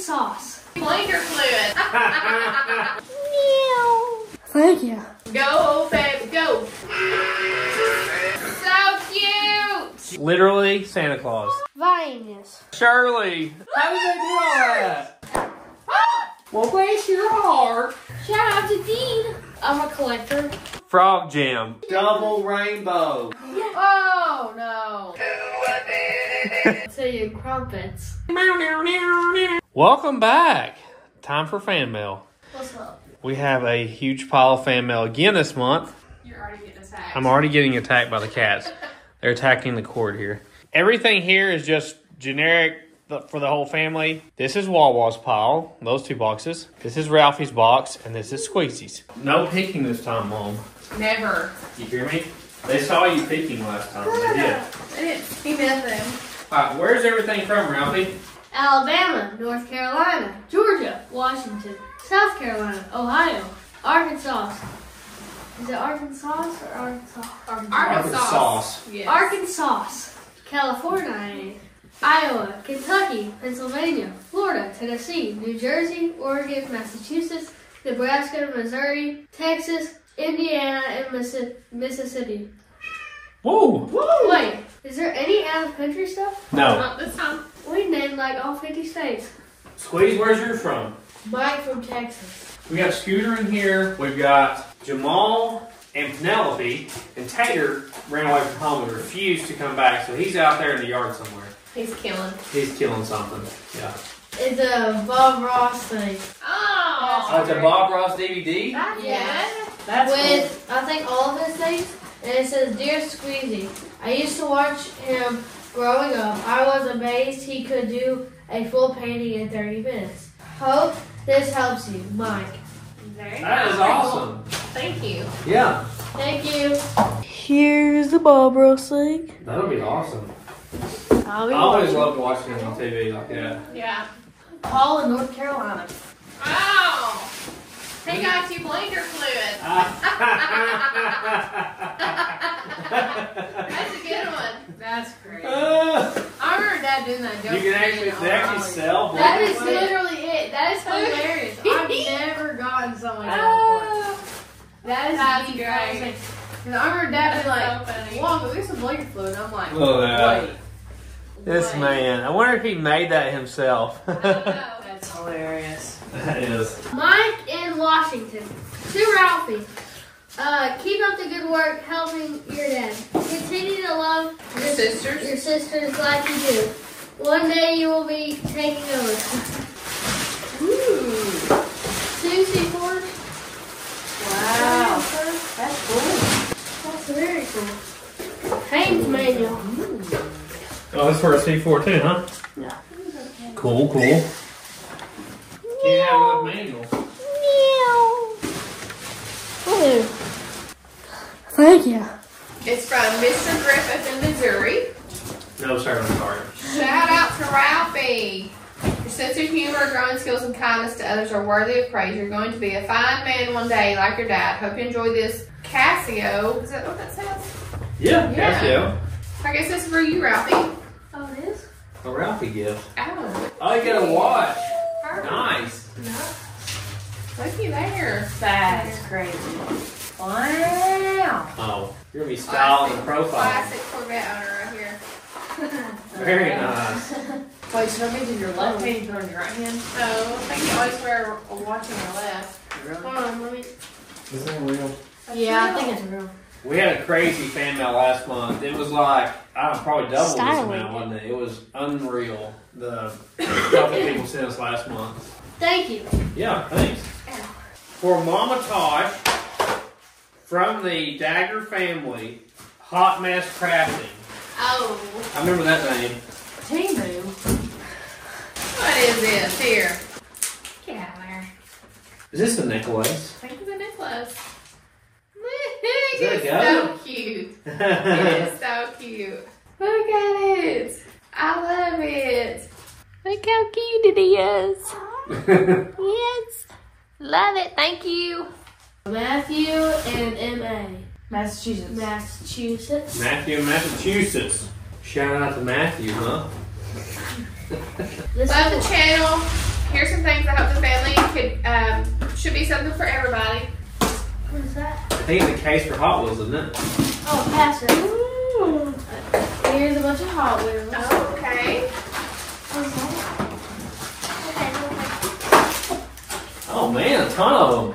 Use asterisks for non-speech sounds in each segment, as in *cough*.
sauce. Blinker fluid. Thank you. Go, baby, go. So cute. Literally Santa Claus. Venus. Shirley, how did they do all that? Ah! Well, bless your heart. Shout out to Dean. I'm a collector. Frog Jam. Double rainbow. Oh, no. *laughs* So you crumpets. Welcome back. Time for fan mail. What's up? We have a huge pile of fan mail again this month. You're already getting attacked. I'm already getting attacked by the cats. *laughs* They're attacking the cord here. Everything here is just generic for the whole family. This is Wawa's pile, those two boxes. This is Ralphie's box, and this is Squeezy's. No peeking this time, Mom. Never. You hear me? They saw you peeking last time. They did. *laughs* I didn't see nothing. All right, where's everything from, Ralphie? Alabama, North Carolina, Georgia, Washington, South Carolina, Ohio, Arkansas. Is it Arkansas or Arkansas? Arkansas. Yes. Arkansas, California, Iowa, Kentucky, Pennsylvania, Florida, Tennessee, New Jersey, Oregon, Massachusetts, Nebraska, Missouri, Texas, Indiana, and Missi- Mississippi. Whoa! Wait, is there any out of country stuff? No. Not this time. We named like all 50 states. Squeeze, where's yours from? Mike from Texas. We got Scooter in here. We've got Jamal and Penelope. And Tater ran away from home and refused to come back, so he's out there in the yard somewhere. He's killing. He's killing something. Yeah. It's a Bob Ross thing. Oh. Oh, it's a Bob Ross DVD? Yeah. That's With, I think, all of his things. And it says, Dear Squeezy, I used to watch him growing up. I was amazed he could do a full painting in 30 minutes. Hope this helps you, Mike. Very That is nice. awesome. Thank you. Yeah. Thank you. Here's the Bob Ross thing. That'll be awesome. I'll be I always watching. loved watching him on TV like that. Yeah. Paul in North Carolina. Wow. He got you blinker fluid. *laughs* Ah. That's a good one. That's great. *laughs* I remember Dad doing that joke. you can actually, they actually sell That is blanket literally it. That is *laughs* hilarious. I've never gotten something like that before. That is That's great. great. Cause I remember Dad being like, so funny. "Well, go get some blanket fluid." And I'm like, Look at that. "Wait." This wait. man. I wonder if he made that himself. I don't know. That's hilarious. That is. Mike in Washington. To Ralphie. Uh, keep up the good work helping your dad. Continue to love Your your, sisters? your sisters like you do. One day you will be taking over. Ooh. Susie Ford. Wow. That's cool. That's very cool. Haynes Manual. Oh, that's for a C4 too, huh? Yeah. Cool, cool. Can't have enough manual. Meow. Thank you. It's from Mr. Griffith in Missouri. No, sir, I'm sorry. Shout out to Ralphie. Your sense of humor, growing skills, and kindness to others are worthy of praise. You're going to be a fine man one day, like your dad. Hope you enjoy this Casio. Is that what that says? Yeah, Yeah. Casio. I guess this is for you, Ralphie. Oh, it is? A Ralphie gift. Oh, Oh, you got a watch. Perfect. Nice. Looky there. That's crazy. Wow. Oh, you're gonna be styled and profiled. Classic Corvette owner right here. *laughs* Very nice. *laughs* Wait, so that means in your left hand, you put it on your right hand? Oh, I think you always wear a watch on your left. Really? Hold on, let me. Is that real? Yeah, I think it's real. We had a crazy fan mail last month. It was like I don't know, probably double this amount, wasn't it? It was unreal. The stuff that people sent us last month. Thank you. Yeah, thanks. For Mama Tosh from the Dagger family, Hot Mess Crafting. Oh, I remember that name. Temu. what is this? Here. Get out of there. Is this a necklace? I think it's a necklace. Is it's so cute. *laughs* It is so cute. Look at it. I love it. Look how cute it is. *laughs* Yes. Love it. Thank you. Matthew and M.A. Massachusetts. Massachusetts. Matthew, Massachusetts. Shout out to Matthew, huh? This Love the channel. Here's some things I hope the family could um, should be something for everybody. What is that? I think it's a case for Hot Wheels, isn't it? Oh, pass it. Here's a bunch of Hot Wheels. Oh, okay. What is that? Oh man, a ton of them.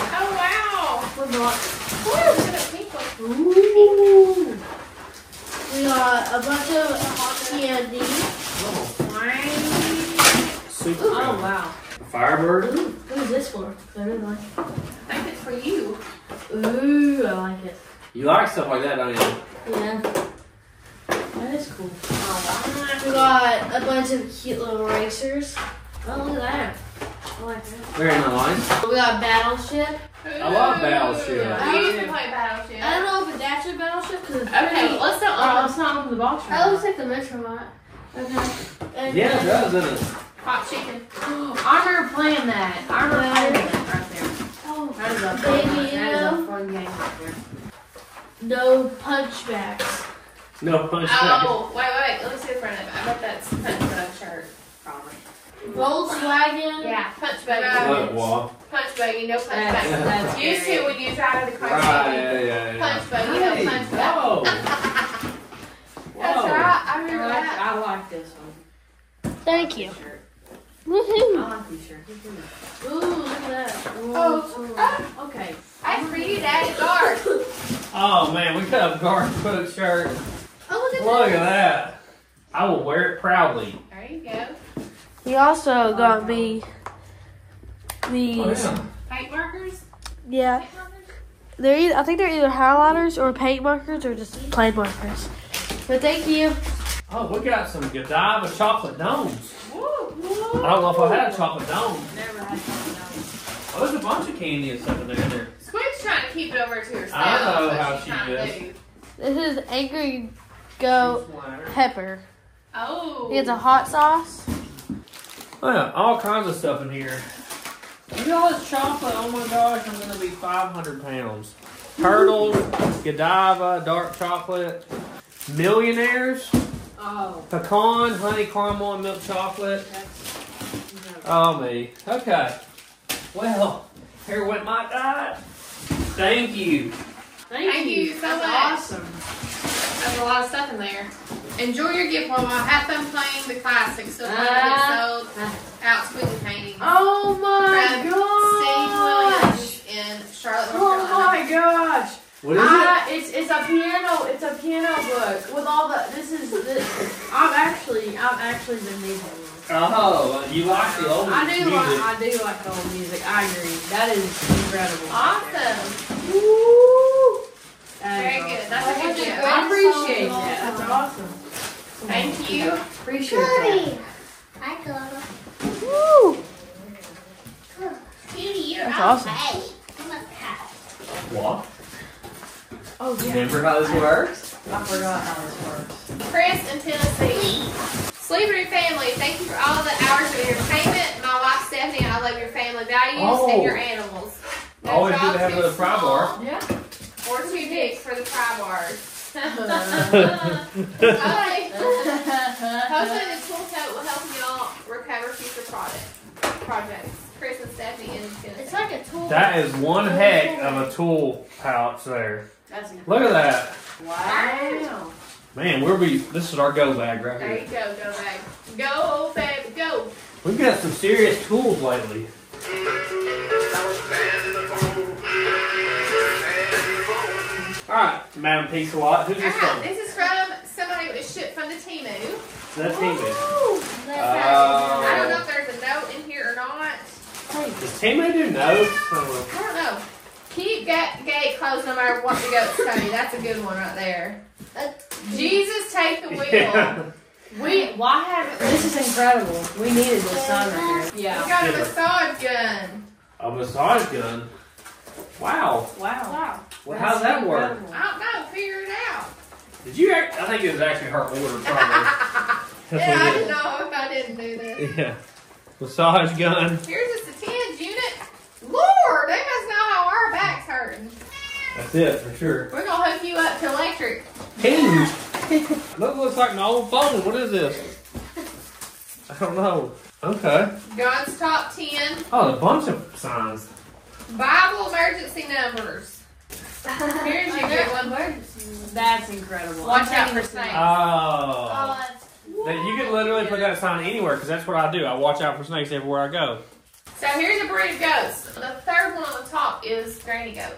Oh wow. What not? Ooh, look at pink one. We got a bunch of candy. Oh, super. Oh good. wow. Firebird. Who's this for? I really like I think it's for you. Ooh, I like it. You like stuff like that, don't you? Yeah. That is cool. Oh, We got a bunch of cute little racers. Oh, look at that. I like that. Very nice. We got Battleship. I love Battleship. We used to play Battleship. I don't know if it's actually Battleship because it's Okay, pretty- let's Oh, uh, not. let's not open the box. That looks like the Metro Mart. Okay. And Yeah, it does, doesn't it? Hot chicken. I remember playing that. I remember Yeah. playing that right there. Oh, That is a fun, Baby, that is a fun game right there. no punchbacks. No punch back. Oh, wait, wait, wait. Let me see the front of it. I bet that's punch bug shirt. Probably. Volkswagen. Yeah, punch bug. Punch buggy, no punch That's, bug. that's Used to when you drive in the car. Right, yeah, yeah, yeah. Punch buggy, no Hey, punch bug. *laughs* whoa. That's right. I I remember that. I like this one. Thank you. Shirt. Woohoo. I like these shirts. Ooh, look at that. Oh, ah, Okay. I for you, Daddy Guard. *laughs* Oh man, we got a Garth Cook shirt. Oh, look at Look at that. I will wear it proudly. There you go. He also got me these. Oh, yeah. Paint markers. yeah. Paint markers. They're either, I think they're either highlighters or paint markers or just plain markers. But thank you. Oh, we got some Godiva chocolate domes. Woo. I don't know if I had a chocolate dome. Never had something Oh, there's a bunch of candy and stuff in there. there. Squid's trying to keep it over to herself. I don't know how she trying to This is Angry Goat Pepper. Oh. It's a hot sauce. Oh, yeah, all kinds of stuff in here. Look at all this chocolate. Oh my gosh, I'm gonna be 500 pounds. Turtles, Godiva, dark chocolate, millionaires, Oh, pecan, honey caramel, and milk chocolate. that's. Oh me. Okay. Well, here went my diet. Thank you. Thank, Thank you so That's much. awesome. There's a lot of stuff in there. Enjoy your gift while I have fun playing the classics. So uh, sold out squeaky painting. Oh my From Steve! Williams in Charlotte, Oh Carolina. my gosh! What is it? Uh, it's it's a piano it's a piano book with all the this is this, I've actually I've actually been reading. Oh, you like the old I do music. like I do like old music. I agree. That is incredible. Awesome. Woo! That Very is good. awesome. That's a good gift. I appreciate that. That's awesome. Thank you. Appreciate that. I got it. Woo! Cutie, you're That's awesome. awesome. Hey, I'm a cat. What? Oh yeah. Remember how this works? I forgot how this works. Chris in Tennessee. Sleeping family, thank you for all the hours of entertainment. My wife Stephanie, I love your family values Oh. and your oh. animals. No Always good to have too another fry bar. Yeah. Or two big for the fry bars. *laughs* Hopefully, hopefully the tool tote will help y'all recover future product projects. Chris and Stephanie in Tennessee. It's like a tool. That is one heck of a tool pouch there. That's Look at that. wow. Man, we'll be. This is our go bag right here. There here. you go, go bag. Go, baby, go. We've got some serious tools lately. All right, Madam Pizza Lot. Who's this Alright, from? this is from somebody that was shipped from the Temu. That's Temu. That's I don't know if there's a note in here or not. Does Temu do notes? I don't know. Keep ga- gate closed no matter what the goats tell you. That's a good one right there. Jesus, take the wheel. Yeah. We why have this is incredible. We needed this sign right here. Yeah. We Yeah. got a massage gun. A massage gun. Wow. Wow. Wow. Well, how's that work? I don't know. Figure it out. Did you? Act, I think it was actually her order, probably. *laughs* Yeah, I That's didn't know if I didn't do this. Yeah. Massage gun. Here's a 10 unit. Lord, they must know how our back's hurting. That's it for sure. We're gonna hook you up to electric. Hinge. *laughs* Look, looks like my old phone. What is this? I don't know. Okay. God's top ten. Oh, a bunch of signs. Bible emergency numbers. Here's *laughs* your good one. That's incredible. Watch out for snakes. Oh. that's That you can literally put that sign anywhere because that's what I do. I watch out for snakes everywhere I go. So here's a breed of goats. The third one on the top is granny goat.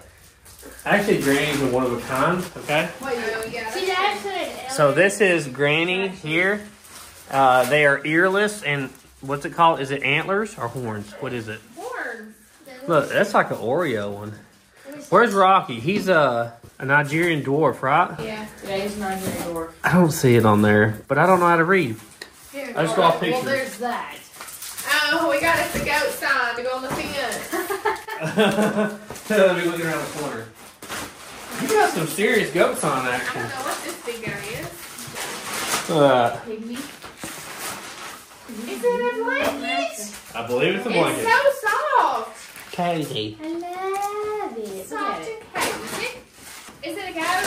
Actually, Granny's a one of a kind. Okay. Oh yeah. See, that's So this is Granny here. Uh, they are earless and what's it called? Is it antlers or horns? What is it? Horns. Look, that's like an Oreo one. Where's Rocky? He's a, a Nigerian dwarf, right? Yeah. Yeah, he's not very dwarf. I don't see it on there, but I don't know how to read. Here. I just draw Well, pictures. there's that. Oh, we got us a goat sign to go on the fence. Let me look around the corner. You got some serious goats on I don't know what this big guy is. Uh, Pygmy. Is it a blanket? I believe it's a blanket. It's so soft. Cozy. I love it. Soft and cozy. Is it a goat?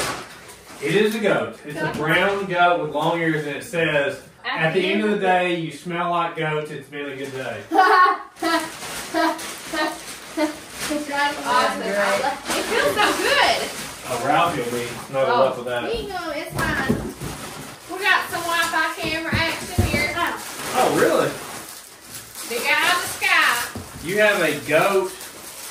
It is a goat. It's a brown goat with long ears, and it says, "At the end of the day, you smell like goats. It's been a good day." That's awesome. It feels so good. Oh, Ralphie will be snuggled Oh, up with that. Bingo, it's fine. We got some Wi-Fi camera action here. Oh, really? Big eye in the sky. You have a goat.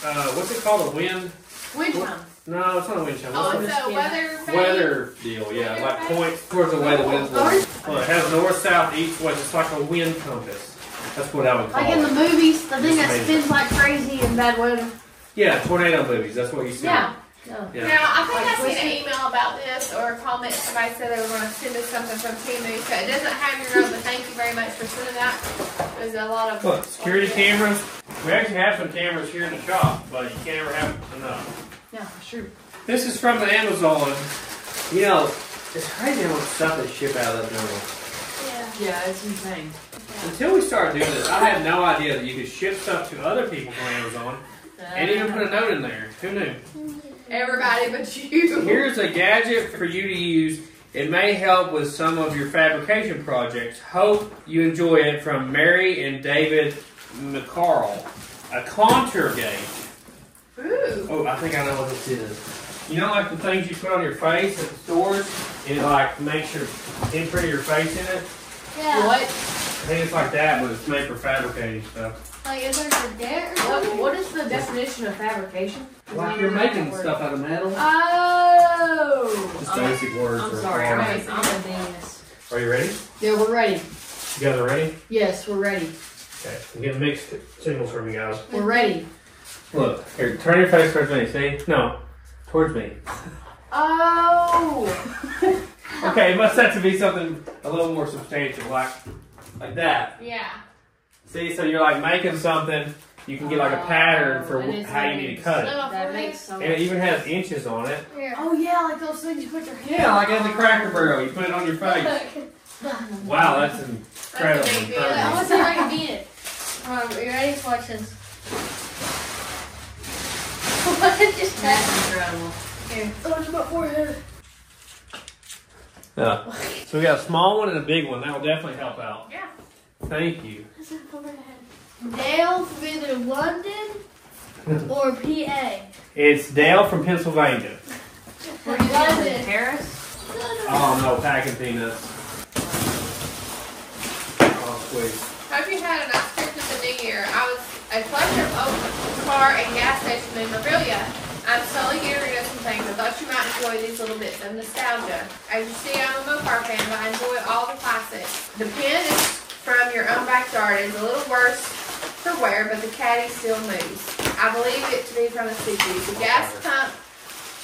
Uh, what's it called? A wind? Wind chime. No, it's not a wind chime. Oh, What's it's a weather it? vane. Weather deal. Yeah, like points towards the way the wind's blowing. Well, it has north, south, east, west. It's like a wind compass. That's what I would call Like in the movies, the thing that spins like crazy in bad weather. Yeah, tornado movies. That's what you see. Yeah. Now, Yeah. I think Like I seen an email about this or a comment. Somebody said they were going to send us something from Temu. So it doesn't have your own, but thank you very much for sending that. There's a lot of Look, security oh, cameras. We actually have some cameras here in the shop, but you can't ever have enough. Yeah, for sure. This is from the Amazon. You know, it's crazy how much stuff they ship out of that journal. Yeah. Yeah, it's insane. Until we started doing this, I had no idea that you could ship stuff to other people from Amazon and even put a note in there. Who knew? everybody but you. Here's a gadget for you to use. It may help with some of your fabrication projects. Hope you enjoy it from Mary and David McCarl. A contour gauge. Ooh. Oh, I think I know what this is. You know, like the things you put on your face at the stores, and it like makes your imprint of your face in it. Yeah. What? I think it's like that, but it's made for fabricating stuff. Like is there a dent or What? What is the definition of fabrication? Like you're making stuff out of metal. Oh. Just I'm- basic words. I'm sorry. I'm farming. a, I'm a genius. Are you ready? Yeah, we're ready. You guys are ready? Yes, we're ready. Okay. I'm getting mixed signals from you guys. We're ready. Look, here, turn your face towards me. See? No, towards me. Oh. Okay, it must have to be something a little more substantial, like like that. Yeah. See, so you're like making something. You can get like a pattern oh, for And how you need to cut it, That makes so and it even has inches on it. Oh yeah, like those things you put your hand. Yeah, like in the Cracker Barrel, you put it on your face. *laughs* Wow, that's incredible. That's a. I want to see if I can beat it. Alright, are um, you ready? Watch this. What just happened? Incredible. Here. Oh, it's my forehead. Yeah. So we got a small one and a big one. That will definitely help out. Yeah. Thank you. Dale from either London *laughs* or PA. It's Dale from Pennsylvania. Where you guys in Paris? Oh no, packing peanuts. Oh sweet. Hope you had a nice Christmas and New Year. I was a pleasure of open car and gas station memorabilia. I'm slowly getting rid some things. I thought you might enjoy these little bits of nostalgia. As you see, I'm a Mopar fan, but I enjoy all the classics. The pen is from your own backyard. It's a little worse for wear, but the caddy still moves. I believe it to be from the 60s. The gas pump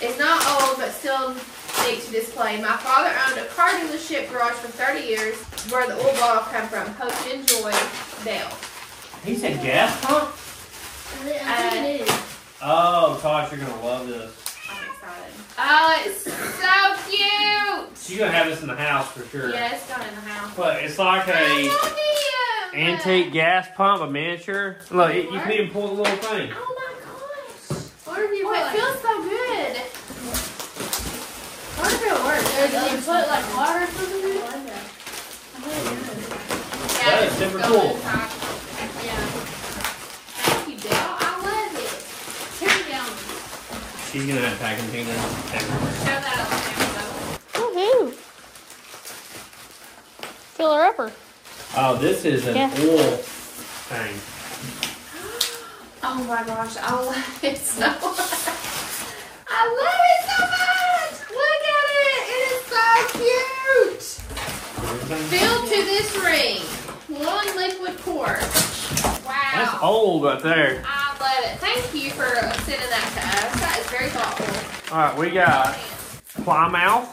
is not old, but still neat to display. My father owned a car dealership garage for 30 years where the oil bottle come from. Hope you enjoy Dale. He said gas pump? I think it is. Oh, Tosh, you're gonna love this. I'm excited. Oh, it's so cute! You're gonna have this in the house for sure. Yeah, it's gone in the house. But it's like I a love him! antique gas pump, a miniature. Look, you you can even pull the little thing. Oh my gosh. What if you Oh, put it like, feels so good. what if it works? Or do you put like water or something in it? Yeah, That is it's super cool. inside. She's gonna have packing containers everywhere. Show that on camera. Woohoo! Fill her upper. Oh, this is an Yeah. oil thing. *gasps* Oh my gosh, I love it so much. I love it so much. Look at it. It is so cute. Filled to this ring. One liquid quartz. Wow. That's old right there. I love it. Thank you for sending that to us. That is very thoughtful. All right, we got Plymouth.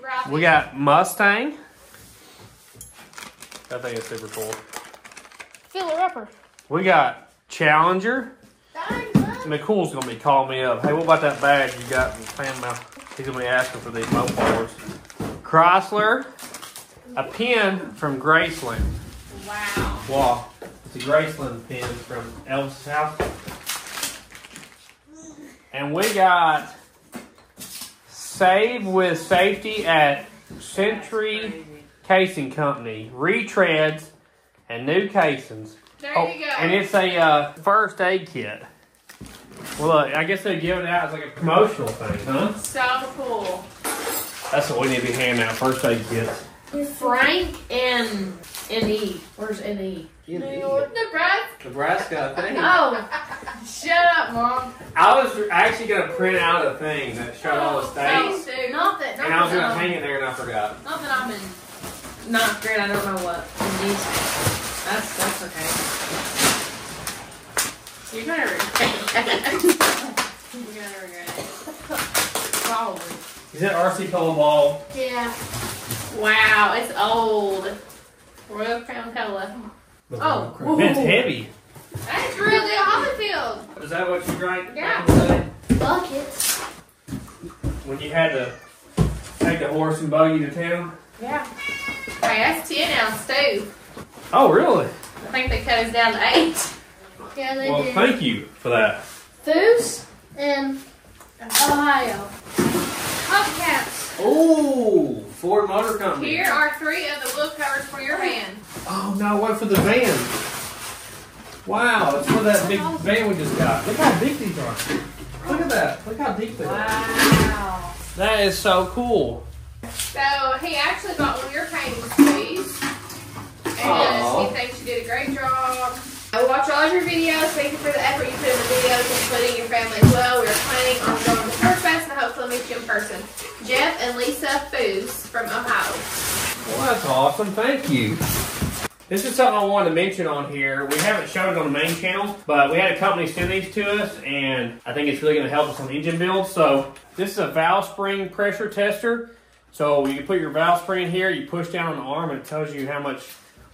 Right. We got Mustang. I think it's super cool. Fill her upper. We got Challenger. McCool's gonna be calling me up. Hey, what about that bag you got in fan mail? He's gonna be asking for these mofos. Chrysler. A pin from Graceland. Wow. Wow. It's a Graceland pin from Elvis' house. And we got Save with Safety at Century Casing Company. Retreads and new casings. There Oh, you go. and it's a uh, first aid kit. Well, look, I guess they give it out as like a promotional thing, huh? so cool. That's what we need to be handing out first aid kits. Frank and NE. Where's NE? New York. Nebraska. Nebraska thing. Oh, Shut up, mom. I was actually gonna print out a thing that showed all the oh, states, Oh, not that. Not and I was gonna hang it there, and I forgot. Not that I'm in ninth grade. I don't know what NE's. That's that's okay. You're gonna regret it. *laughs* You're gonna regret it. Probably. Is that RC Cola ball? Yeah. Wow, it's old. Royal Crown Cola. Oh. Man, it's heavy. That's really Hollyfield. Is that what you drank? Yeah. back in the day? Buckets. When you had to take the horse and buggy to town. Yeah. Hey, that's 10 ounce too. Oh, really? I think they cut us down to 8. Yeah, they Well, did. thank you for that. Foos and Ohio. Hubcaps. Oh, Ford Motor Company. Here are three of the wheel covers for your van. Oh no, what for the van? Wow, it's for that big van we just got. Look how big these are. Look at that. Look how deep they are. Wow. That is so cool. So he actually bought one of your paintings, please. And he thinks you did a great job. I watch all of your videos. Thank you for the effort you put in the videos, including your family as well. We are planning on going to First Fest and hopefully meet you in person. Jeff and Lisa Foos from Ohio. Well, that's awesome. Thank you. This is something I wanted to mention on here. We haven't shown it on the main channel, but we had a company send these to us, and I think it's really going to help us on engine builds. So this is a valve spring pressure tester. So you put your valve spring here, you push down on the arm, and it tells you how much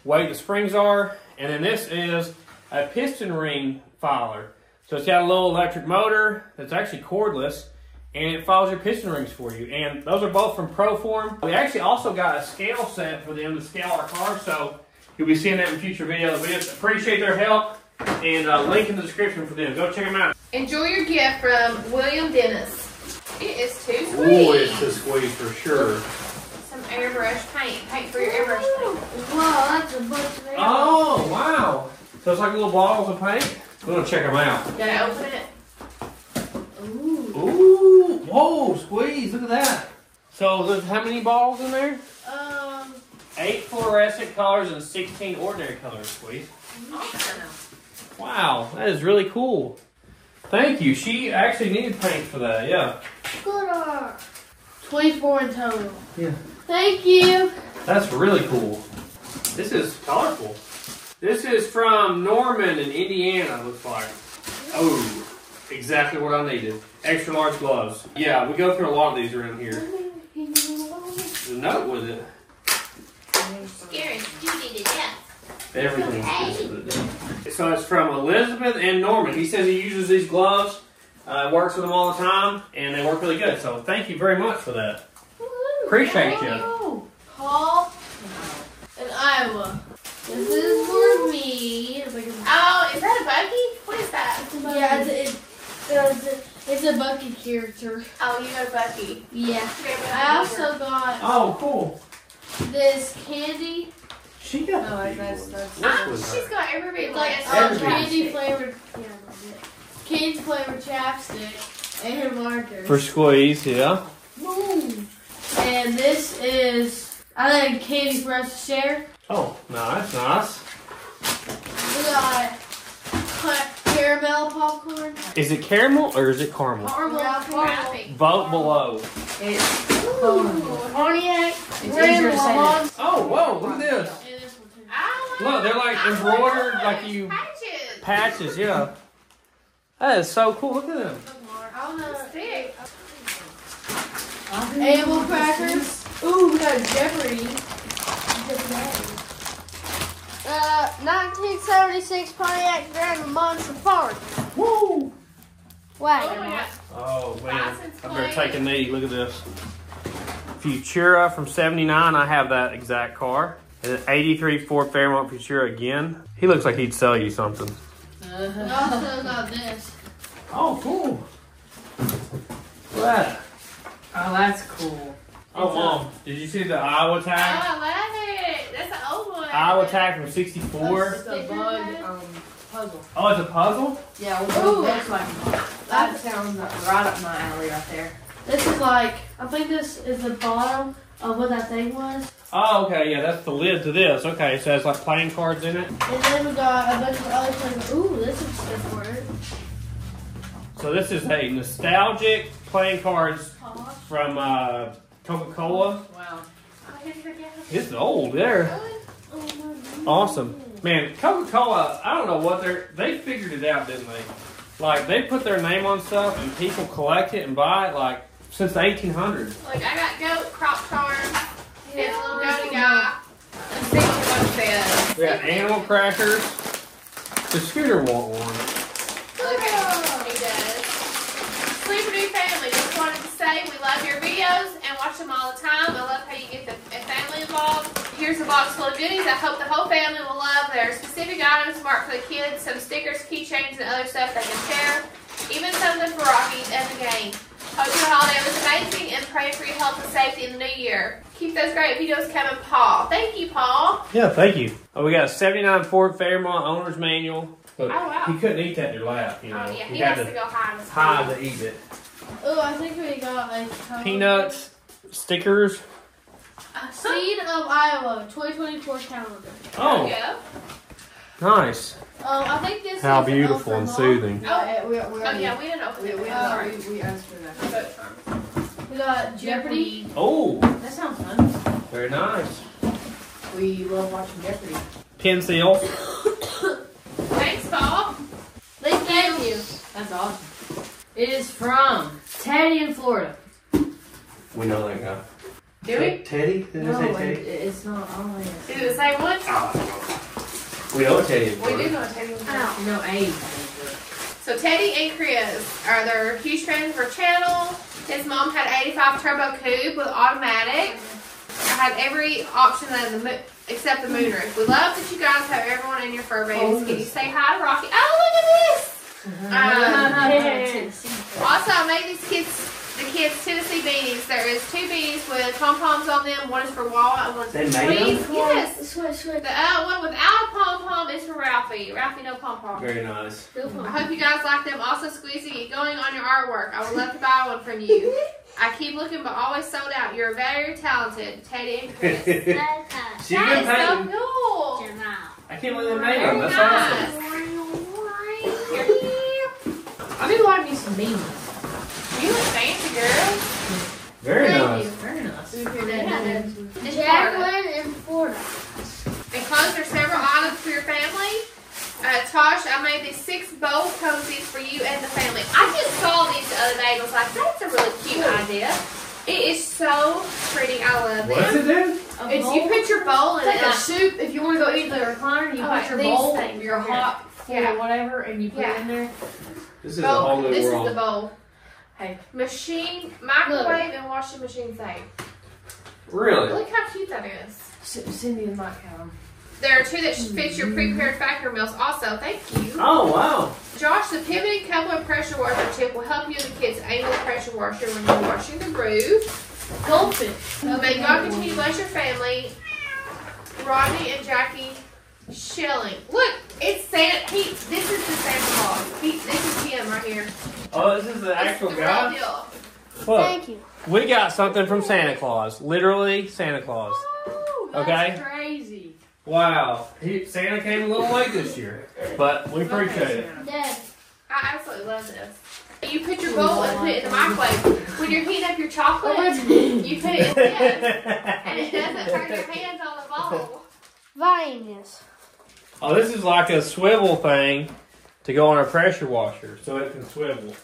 weight the springs are. And then this is a piston ring filer. So it's got a little electric motor that's actually cordless, and it follows your piston rings for you. And those are both from Proform. We actually also got a scale set for them to scale our car, so you'll be seeing that in future videos. We just appreciate their help, and uh, link in the description for them. Go check them out. Enjoy your gift from William Dennis. It is too sweet. Ooh, it's a squeeze for sure. Some airbrush paint. Paint for your airbrush paint. Wow, that's a bunch of Oh, wow. So it's like little bottles of paint? We're going to check them out. Gotta open it. Ooh. Ooh, whoa, squeeze, look at that. So there's how many balls in there? Um. Eight fluorescent colors and 16 ordinary colors, squeeze. Awesome. Wow, that is really cool. Thank you. She actually needed paint for that, yeah. Good. Twenty-four in total. Yeah. Thank you. That's really cool. This is colorful. This is from Norman in Indiana, looks like. Oh, exactly what I needed. Extra large gloves. Yeah, we go through a lot of these around here. There's a note with it. Scaring Judy to death. Everything's just with it. So it's from Elizabeth and Norman. He says he uses these gloves, uh, works with them all the time, and they work really good. So thank you very much for that. Appreciate you. Paul in Iowa. This is for me. It's like a, Oh, is that a buggy? What is that? yeah, it's a, it, it's a, it's a Buc-ee character. Oh, you know Buc-ee. Yeah. I also got Oh, cool. this candy. She got Oh, the that's big that's. Ah, she's got every big It's like like Everything. candy flavored. Yeah, kids flavor chapstick and her markers. For squeeze, yeah. And this is, I think, candy for us to share. Oh, nice, nice. We got ca- caramel popcorn. Is it caramel or is it caramel? Caramel popcorn. Vote below. It's Cognac. It's easier to say that. Oh, whoa, look at this. And this one too. I Look, they're like embroidered, like you patches. patches, yeah. That is so cool. Look at them. I'm gonna Thick. Able crackers. Ooh, we got Jeopardy. Uh, 1976 Pontiac Grand Monster Park. Woo! Wagon. Oh man, I better plate. take a knee. Look at this. Futura from '79. I have that exact car. And an '83 Ford Fairmont Futura again. He looks like he'd sell you something. We also got this. Oh, cool. What's that? Oh, that's cool. Oh, mom, did you see the Iowa tag? Oh, tag? I love it. That's an old one. Iowa tag from '64. It's a bug um, puzzle. Oh, it's a puzzle. Yeah, Ooh. well, that's like that sounds right up my alley right there. This is like, I think this is the bottom of what that thing was. Oh, okay, yeah, that's the lid to this. Okay, so it's like playing cards in it. And then we got a bunch of other things. Ooh, this is different. So this is a nostalgic playing cards from uh, Coca-Cola. Wow. It's old there. Awesome. Man, Coca-Cola, I don't know what they're, they figured it out, didn't they? Like, they put their name on stuff and people collect it and buy it, like, since the 1800s. Like, I got goat crop charm. His little goaty guy. Let's see what it says. We got animal crackers. The scooter want one. Look at him. He does. Sleeper New Family, just wanted to say we love your videos and watch them all the time. I love how you get the family involved. Here's a box full of goodies I hope the whole family will love. There are specific items marked for the kids, some stickers, keychains, and other stuff they can share. Even something for Rocky and the game. Hope your holiday was amazing and pray for your health and safety in the new year. Keep those great videos coming, Paul. Thank you, Paul. Yeah, thank you. Oh, we got a 79 Ford Fairmont owner's manual. But Oh, wow. he couldn't eat that in your lap, you oh, know. Oh, yeah, he, he had has to to go hide in his hide to eat it. Ooh, I think we got like uh, Peanuts, stickers. Seed of Iowa 2024 calendar. Oh, Yeah. nice. Um, I think this How is beautiful and soothing. Oh, we, we, Oh, yeah, we didn't open we, it. we, Sorry. we, we asked for that. Goat charm. We got Jeopardy. Oh, That sounds fun. very nice. We love watching Jeopardy. Pencil. Thanks, Paul. Thank you. That's awesome. It is from Teddy in Florida. We know that guy. Do we? Teddy? Did no, it, it's not. I don't think Do it's. the same one? We know Teddy. We do know Teddy was there. No, A. So Teddy and Chris are their huge fans of our channel. His mom had 85 turbo coupe with automatic. I had every option that the except the moonroof. We love that you guys have everyone in your fur babies. Can you say hi to Rocky? Oh, look at this! Um, also, I made these kids, the kids Tennessee beanies. There is two beanies with pom poms on them. One is for Wawa and one's for They made Tweez. Yes. Switch, switch. The uh, one without a pom pom is for Ralphie. Ralphie, no pom pom. Very nice. I hope you guys like them. Also, Squeezy, get going on your artwork. I would love to buy one from you. *laughs* I keep looking, but always sold out. You're very talented, Teddy and *laughs* Chris. She's that good is so painting. cool. I can't believe they made them. That's nice. awesome. I've been watching me some memes. You look fancy, girl. Very Thank nice. you. Very nice. It's Florida. Jacqueline in Florida. Enclosed are several items for your family. Uh, Tosh, I made these six bowl cozies for you and the family. I just saw these the other day and was like, that's a really cute idea. It is so pretty. I love What's it do? It's you put your bowl in It's it. like a soup. If you want to go eat the recliner, you Oh, put your bowl, things your right here. hot Yeah. whatever, and you put Yeah. it in there. This is a whole bowl. new This world. is the bowl. Hey. Machine, microwave, and washing machine safe. Really? Look how cute that is. S- Cindy and Mike have them. There are two that fit your pre-prepared factor meals also. Thank you. Oh, wow. Josh, the pivoting coupler pressure washer tip will help you and the kids angle the pressure washer when you're washing the roof. Goldfish. May God continue to bless your family. Rodney and Jackie Schilling. Look, it's Santa. He. This is the Santa Claus. He. This is him right right here. Oh, this is the actual It's the guy. Look, Thank you. we got something from Santa Claus. Literally Santa Claus. Ooh, Okay. Crazy. Wow, he, Santa came a little late this year, but we appreciate it. Dad. I absolutely love this. You put your bowl and put it in the microwave. When you're heating up your chocolate, you put it in this, *laughs* and it doesn't hurt your hands on the bowl. Vines. Oh, this is like a swivel thing to go on a pressure washer, so it can swivel.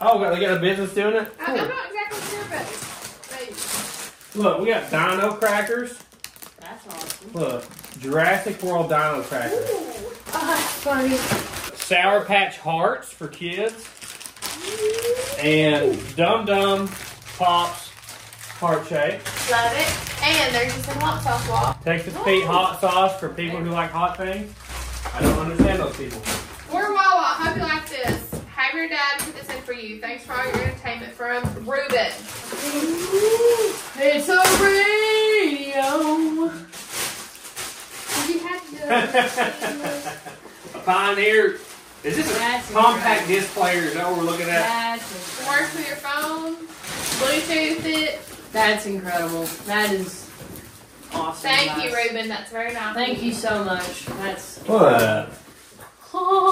Oh, they got a business doing it. I- I'm not exactly sure, but maybe. Look, we got Dino crackers. That's awesome. Look, Jurassic World Dino crackers. Ooh. that's Funny. Sour Patch Hearts for kids, and Dum Dum Pops heart shape. Love it. And there's just some hot sauce wall. Texas Pete hot sauce for people who like hot things. I don't understand those people. We're Wawa. Hope you like this. Have your dad put this in for you. Thanks for all your entertainment from Ruben. It's a radio. Did you have to *laughs* a Pioneer. Is this a That's compact disc player? Is that what we're looking at? That's, work with your phone? Bluetooth it. That's incredible. That is awesome. Thank you. Ruben. That's very nice. Thank you so much. That's What?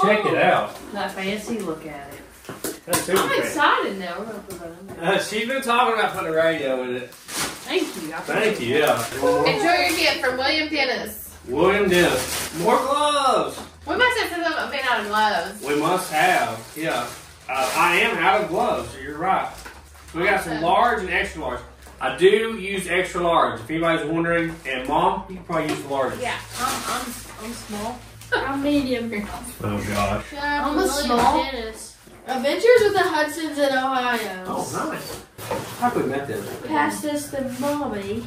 Check it out. that fancy. Look at it. That's super I'm fancy. excited now. We're gonna put that in there. Uh, she's been talking about putting a radio in it. Thank you. I Thank you. Yeah. Enjoy your gift from William Dennis. William Dennis. More gloves. We must have some been out of gloves. We must have. Yeah. Uh, I am out of gloves, you're right. We got some large and extra large. I do use extra large. If anybody's wondering, and mom, you can probably use the large. Yeah. I'm, I'm, I'm small. I'm medium. *laughs* Oh gosh. Yeah, I'm from a small. Dennis. Adventures with the Hudsons in Ohio. Oh, nice. How could we met them? Pass this to mommy.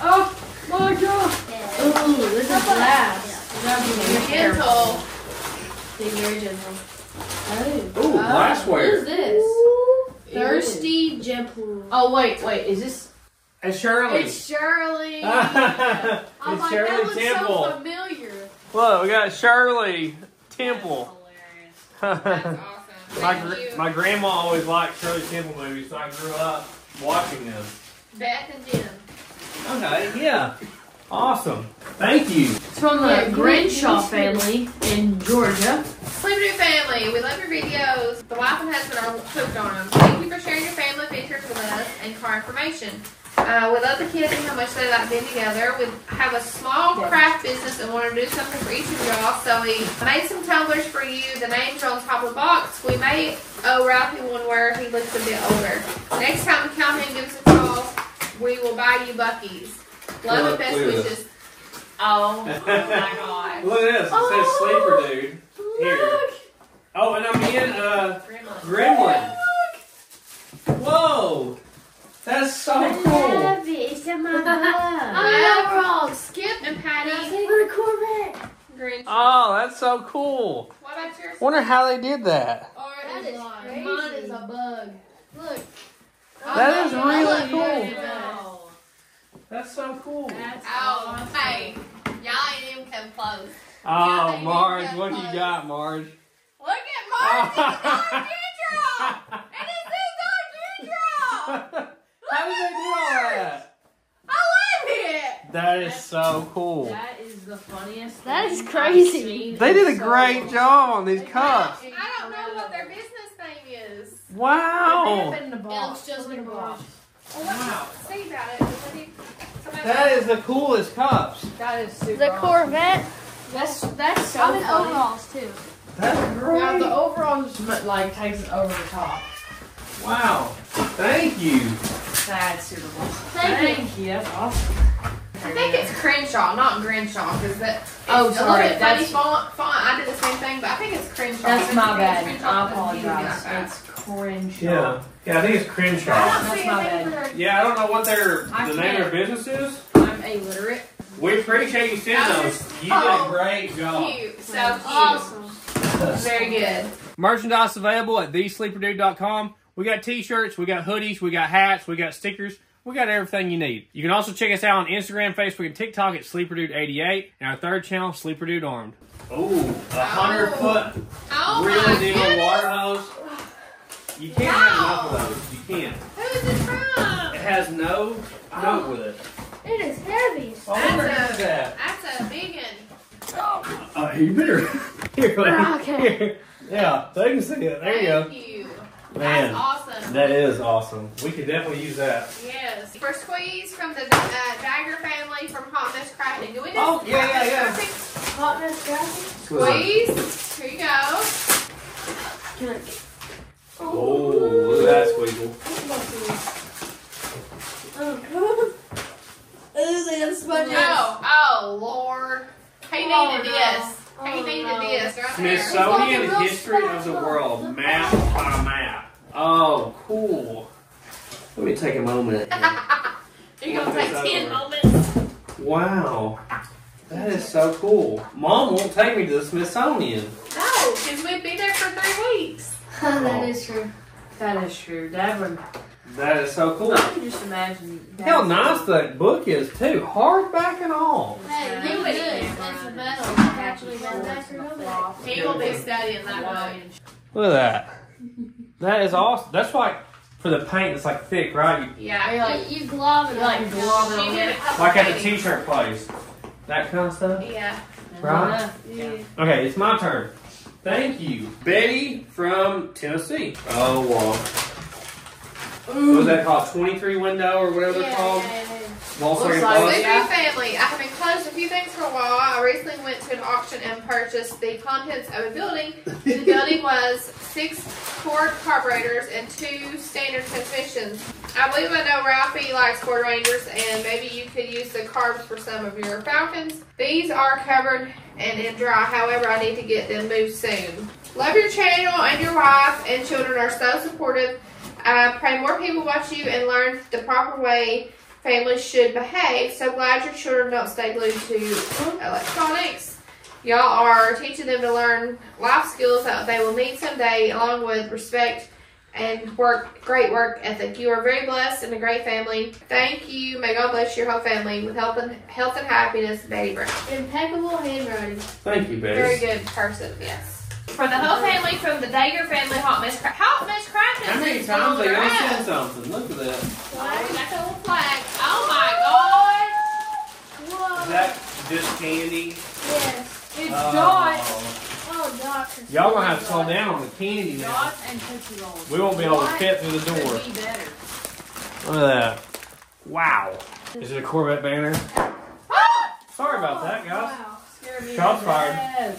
Oh my god. Dad. Ooh, this is glass. Gentle. Be very gentle. Oh. Ooh, What glassware. is this? Thirsty Gentle. Oh wait, wait. Is this? And Shirley. It's Shirley. *laughs* Oh it's I'm like, that Shirley looks Temple. so familiar. Look, we got Shirley Temple. That's *laughs* my, awesome. Thank gr- you. my grandma always liked Shirley Temple movies, so I grew up watching them. Beth and Jim. Okay, yeah. Awesome. Thank you. It's from the Yeah, Grenshaw give me- family in Georgia. Sleep New Family, we love your videos. The wife and husband are hooked on them. Thank you for sharing your family pictures with us and car information. Uh, we love the kids and how much they like being together. We have a small craft business and want to do something for each of y'all. So we made some tumblers for you. The names are on top of the box. We may owe Ralphie one where he looks a bit older. Next time we come in, give us a call. We will buy you Buc-ee's. Love Look, and best wishes. Oh, oh my god. *laughs* Look at this. It Oh, says Sleeper Dude. Here. Oh, and I'm in uh, Gremlin. Gremlin. Whoa. That's so cool. I Love it. It's in my *laughs* blood. Overall, Skip and Patty. What a Corvette. Grinch. Oh, that's so cool. What about yours? Wonder how they did that. Or That is mine? crazy. Mine is a bug. Look. That is Oh, I really love cool. You. Oh, That's so cool. that's Oh, awesome. hey, y'all ain't even come close. Oh, they Marge, what that you got, Marge? Look at Mark. It's our *laughs* Dendra. And it says our Dendra. How did they do all that? I love it. That is so cool. That is the funniest. That thing is I've crazy. seen They did a so great long. job on these cups. I don't know what their business name is. Wow. in the It box. just like a box. Well, Wow. see about it. What do you- somebody- That is the coolest cups. That is super. The awesome. Corvette. That's that's so I'm in funny. overalls too. That's Yeah, great. the overalls like takes it over the top. Wow. Thank you. That's super cool. Thank you. you. That's awesome. I think it's Crenshaw, not Grenshaw, because that. Oh, it's sorry, A little bit funny that's- font, font. I did the same thing, but I think it's Crenshaw. That's my bad. Crenshaw, I apologize. got that. It's cringe. Yeah. Yeah, I think it's I Crenshaw. don't That's see my anything bad. for- Yeah, I don't know what their I the name of their business is. I'm illiterate. We appreciate you sending I those. just- You did a oh, great job. Cute. So cute. Oh, awesome. Very good. Merchandise available at thesleeperdude.com. We got t-shirts, we got hoodies, we got hats, we got stickers. We got everything you need. You can also check us out on Instagram, Facebook, and TikTok at SleeperDude88 and our third channel, SleeperDude Armed. Ooh, a hundred oh. foot Oh real my deal goodness. water hose. You can't have enough of those. You can't. Who is this from? It has no note with it. It is heavy. Oh, That's where a- is that? That's a big one. Uh, you better. *laughs* Here, Okay. here. *laughs* Yeah, they can see it. There you go. Thank you. Man, That's awesome. that is awesome. We could definitely use that. Yes. For squeeze from the uh, Dagger family from Hot Mess Crafting. Do we do Oh, yeah, yeah, yeah. Crafting? Hot mess graphic. Squeeze. Here you go. Can I? Oh, look at that squeakle. Oh, Ooh, they got sponges. Oh, oh, Lord. He Oh, needed no. this. He Oh, needed no. this right there. Smithsonian It's like a real History of the. World, map by map. Oh, cool. Let me take a moment. *laughs* You're gonna take Look ten moments. Wow, that is so cool. Mom won't take me to the Smithsonian. No, because we'd be there for three weeks. That is oh. true. That is true. That would. That is so cool. I can just imagine. How nice that book is too, hardback and all. Hey, Yeah. look at this. It's metal. Actually metal. That's real He will be studying that book. Look at that. That is awesome. That's like for the paint. It's like thick, right? You- Yeah. You're like, you glob it like on. glob it She on did a it. couple Like at the t-shirt place. That kind of stuff. Yeah. Right. Yeah. Okay, it's my turn. Thank you, Betty from Tennessee. Oh, wow. What was that called? 23 window or whatever Yeah, they're called? yeah, yeah. Volkswagen Looks like Bus? it. Family. I have been closed a few things for a while. I recently went to an auction and purchased the contents of a building. The *laughs* building was six Ford carburetors and two standard transmissions. I believe I know Ralphie likes Ford Rangers, and maybe you could use the carbs for some of your Falcons. These are covered and in dry. However, I need to get them moved soon. Love your channel, and your wife and children are so supportive. I pray more people watch you and learn the proper way families should behave. So glad your children don't stay glued to electronics. Y'all are teaching them to learn life skills that they will need someday, along with respect and work, great work ethic. You are very blessed and a great family. Thank you. May God bless your whole family with health and health and happiness, Betty Brown. Impeccable handwriting. Thank you, Betty. Very good person. Yes. For the whole family, from the Dager family, Hot Mess Craft. Hot Mess Craft How many times going they gonna something? Look at that. Oh, we got the little flag. Oh my god. Whoa. Is that just candy? Yes. It's Oh. dots. Oh, dots. Y'all gonna have to slow down on the candy now. Dots and cookie rolls. We won't be able to What fit through the door. Could be better. Look at that. Wow. Is it a Corvette banner? Ah! Sorry about that, guys. Wow. Scared me Shots to fired.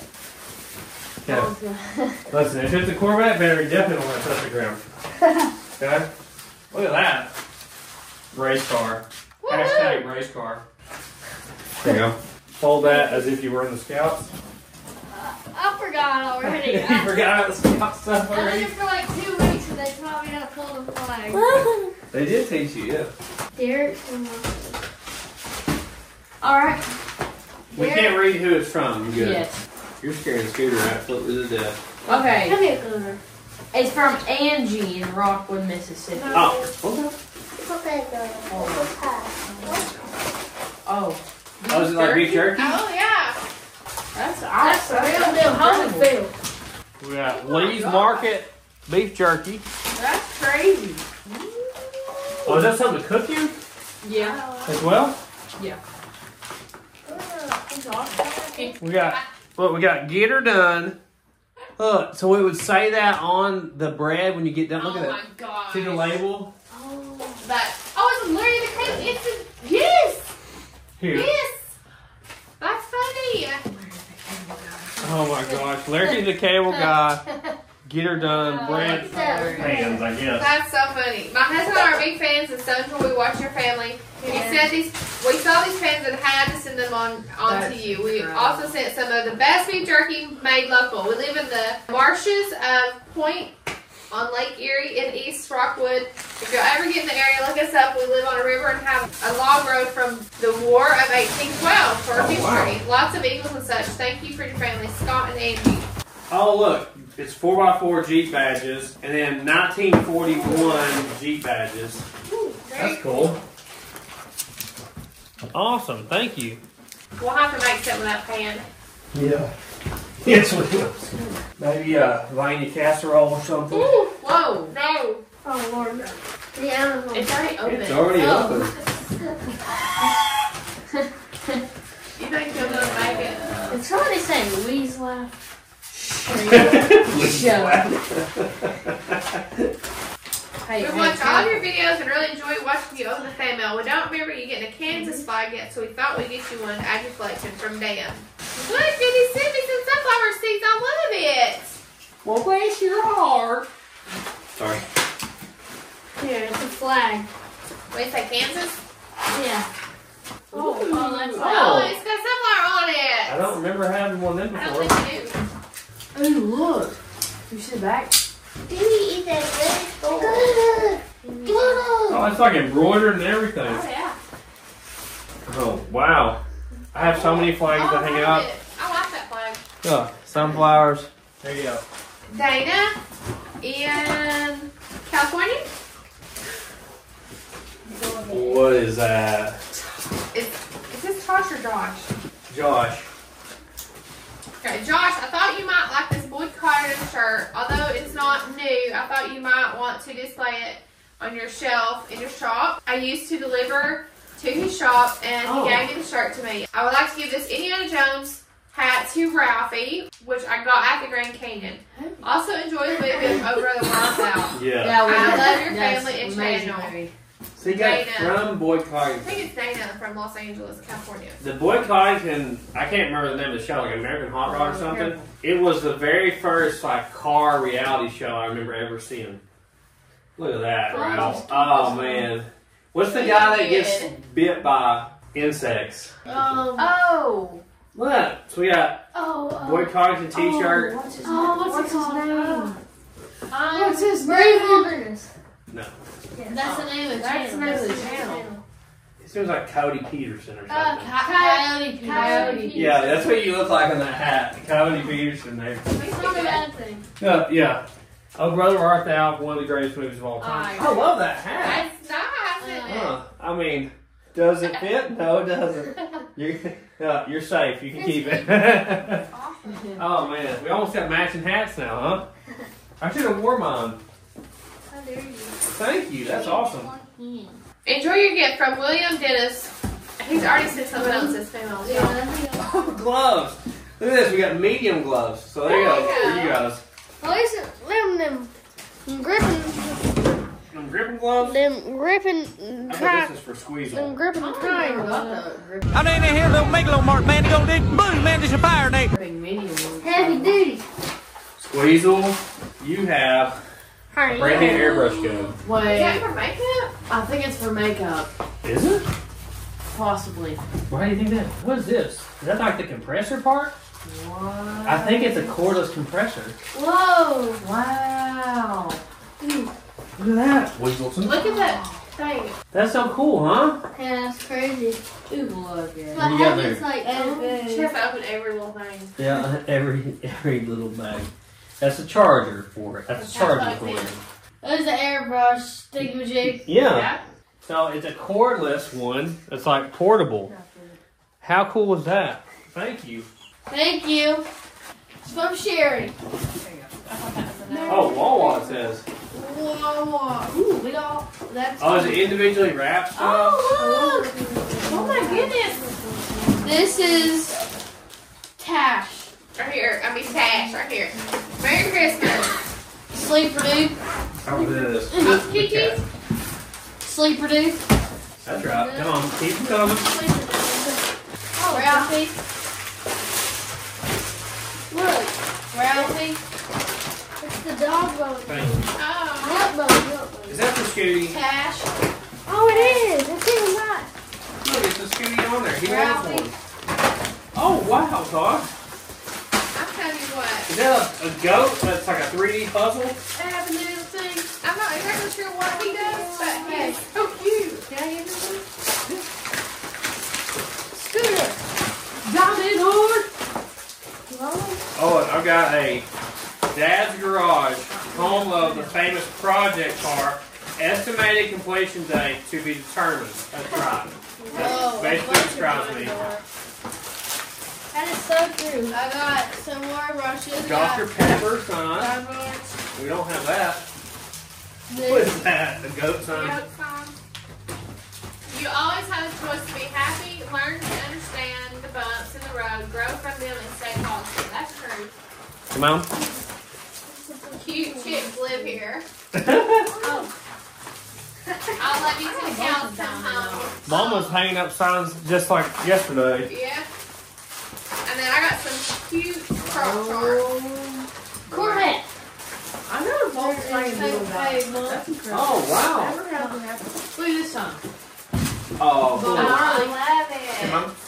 Death. Okay. Listen, if it's a Corvette battery, definitely don't want to touch the ground. *laughs* Okay? Look at that. Race car. Hashtag race car. There you go. Fold that as if you were in the scouts. Uh, I forgot already. *laughs* you forgot about the scout stuff already? I was already? there for like two weeks and they taught me how to pull the flag. *laughs* They did teach you, yeah. Derek Alright. We Derek. can't read who it's from. Good? Yes. You're scaring Scooter absolutely to death. Okay. Come here, Cooter. It's from Angie in Rockwood, Mississippi. Oh, okay. Oh. oh. Oh, is it like beef jerky? Oh yeah. That's awesome. That's the real deal. Holyfield. We got Lee's Market beef jerky. That's crazy. Oh, is that something to cook you Yeah. as well? Yeah. We got look, we got get her done. Look, so it would say that on the bread when you get done. Look oh at my that. gosh. See the label? Oh, That. Oh, it's Larry the Cable. It's a yes. Here. Yes. That's funny. Oh my gosh. Larry the cable guy. *laughs* Get her done. Bread pans, I guess. That's so funny. My husband and I are big fans and so enjoy we watch your family. We sent these we saw these fans and had to send them on on to you. We great. also sent some of the best beef jerky made local. We live in the marshes of Point on Lake Erie in East Rockwood. If you'll ever get in the area, look us up. We live on a river and have a log road from the War of 1812 for Oh, history. Lots of eagles and such. Thank you for your family, Scott and Angie. Oh look, it's four x four Jeep badges and then 1941 Jeep badges. That's cool. Awesome, thank you. We'll have to make some of that pan. Yeah. *laughs* Yes, we will. Maybe uh, a Viney casserole or something. Ooh, whoa. No. Oh Lord, no. The animal. It's already open. It's already Oh. open. *laughs* You think you're gonna make it? It's somebody saying Louise laugh. Hey, We hey, watch all your videos and really enjoy watching you open the fan mail. We don't remember you getting a Kansas mm-hmm. flag yet, so we thought we'd get you one to add your collection from Dan. Look, did he send me some sunflower seeds? I love it. Well, bless your heart. Sorry. Here, it's a flag. Wait, say Kansas? Yeah. Oh, oh, that's Oh, it's got sunflower on it. I don't remember having one of them I don't before. think you do. Ooh, look. You sit back. Do we eat that vegetable? Oh, it's like embroidered and everything. Oh, yeah. Oh, wow. I have so many flags Oh, to hang I up. it. I like that flag. Oh, sunflowers. There you go. Dana in California. What is that? Is, is this Josh or Josh? Josh. Okay, Josh, I thought you might like this Boyd Carter shirt. Although it's not new, I thought you might want to display it on your shelf in your shop. I used to deliver to his shop and Oh. he gave me oh. the shirt to me. I would like to give this Indiana Jones hat to Ralphie, which I got at the Grand Canyon. Also enjoy the movie over the world's out. Yeah. Yeah, we I love your That's family and amazing channel. movie. So you got Dana. from Boyd I Coddington. think it's Dana from Los Angeles, California. The Boyd Coddington, I can't remember the name of the show, like American Hot Rod or something. It was the very first like car reality show I remember ever seeing. Look at that, Ralph. Oh man. What's the guy that gets bit by insects? Um, Oh, Look, so we got oh, oh, Boyd Coddington t-shirt. What's his, oh, what's, what's his called? name? um, What's his Brave name? Wilderness. No. Yeah, that's the name of the That's channel. the name of the That's channel. It seems like Cody Peterson or Uh, something. Coyote Peter. Coyote. yeah, that's what you look like on that hat. Cody Peterson there. It's not a bad thing. Uh, yeah. Oh, Brother Art Thou, one of the greatest movies of all time. I I love that hat. That's nice, isn't? Huh. I mean, does it fit? No, it doesn't. You're, uh, you're safe. You can keep it. *laughs* oh man, we almost got matching hats now, huh? I should have wore mine. How you? Thank you. That's awesome. Enjoy your gift from William Dennis. He's already sent something else that's female. Yeah, Oh, gloves. Look at this. We got medium gloves. So there you go. For you guys. At least them, them, them gripping, Them gripping gloves. them gripping, I bet this is for squeezing. them gripping oh, I triangles. got the grip- I here, little megalomart man, they gonna do boom, man, this a fire name. gripping medium one. Heavy duty. Squeezle, you have a brand new airbrush gun. Wait. Is that Wait, for makeup? I think it's for makeup. Is it? Possibly. Why do you think that? What is this? Is that like the compressor part? What? I think it's a cordless compressor. Whoa. Wow. Look at that. Weaselson. Look at that thing. That's so cool, huh? Yeah, that's crazy. Ooh, look at it. But you got how there? it's like She has to open every little thing. Yeah, *laughs* every every little bag. That's a charger for it. That's a charger for it. There's the airbrush thingamajig. Yeah. So it's a cordless one. It's like portable. How cool is that? Thank you. Thank you. It's from Sherry. Oh, Wawa it says. Whoa. Ooh, we all. That's. Oh, is it individually wrapped? Oh, look. Oh my goodness. This is Tash. Right here. I mean, Tash. Right here. Merry Christmas. Sleeper dude. How uh, is this? Oh, Kiki. Sleeper dude. That's right. Come on, keep them coming. Oh, Ralphie. Look, Ralphie. It's the dog bone. Oh. Milk bone, milk bone. Is that for Scooty? Cash. Oh, it is. It's even that. Look, it's a Scooty on there. He Ralphie. wants one. Oh, wow, Todd. I'm telling you what. Is that a, a goat that's like a 3D puzzle? I have a little thing. I'm not exactly sure what he does, but he's so cute. Can I get this one? Got it, Lord. Oh, and I've got a Dad's Garage, home of the famous project car. Estimated completion date to be determined. That's right. Oh, Whoa, That basically describes me. Hey, That is so true. I got some more brushes. Dr. Pepper sign. We don't have that. What is that? The goat sign? Goat sign. You always have a choice to be happy, learn to understand the bumps in the road, grow from them, and stay positive. That's true. Come on. Cute chicks live here. *laughs* I'll let you to the cows come home. Mom was hanging up signs just like yesterday. Yeah. And then I got some cute crock oh. charms. Corvette. I know Volkswagen doing that. Oh, wow. Never had one happen. Look at this sign. Oh, I love it.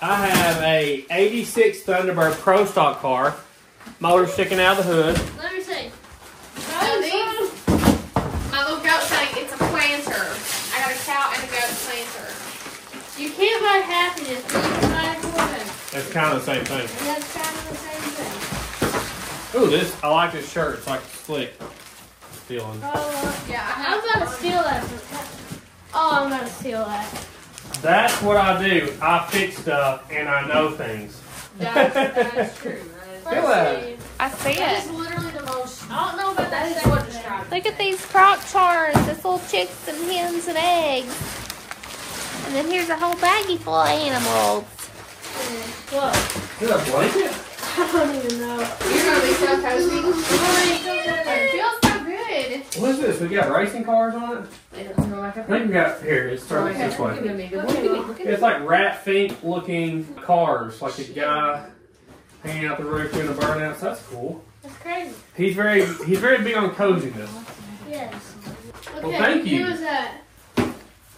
I have a 86 Thunderbird Pro Stock car. Motor sticking out of the hood. Let me see. Now these, my little goat thing, it's a planter. I got a cow and a goat planter. You can't buy happiness, but you can buy a Corvette. It's kind of the same thing. And that's kind of the same thing. Ooh, this, I like this shirt. It's like slick feeling. Oh, Yeah, I I'm gonna steal that. Oh, I'm gonna steal that. That's what I do. I fix stuff and I know things. That's, that's *laughs* true. That Feel that. Let's see. I see That it. is literally the most. I don't know about that. is what describes Look at these crock charms. It's little chicks and hens and eggs. And then here's a whole baggie full of animals. Whoa. Is that a blanket? *laughs* I don't even know. You're gonna be so toasty. Oh it feels so good. What is this? We got racing cars on it? it. Let's go back I think we got, here, it's Go starting back this up. way. Look at me. Look at me. Look at me. It's like rat fink looking cars, like a guy hanging out the roof doing a burnout. So that's cool. That's crazy. He's very he's very big on coziness. Yes. Okay, Well, thank you. Who was that?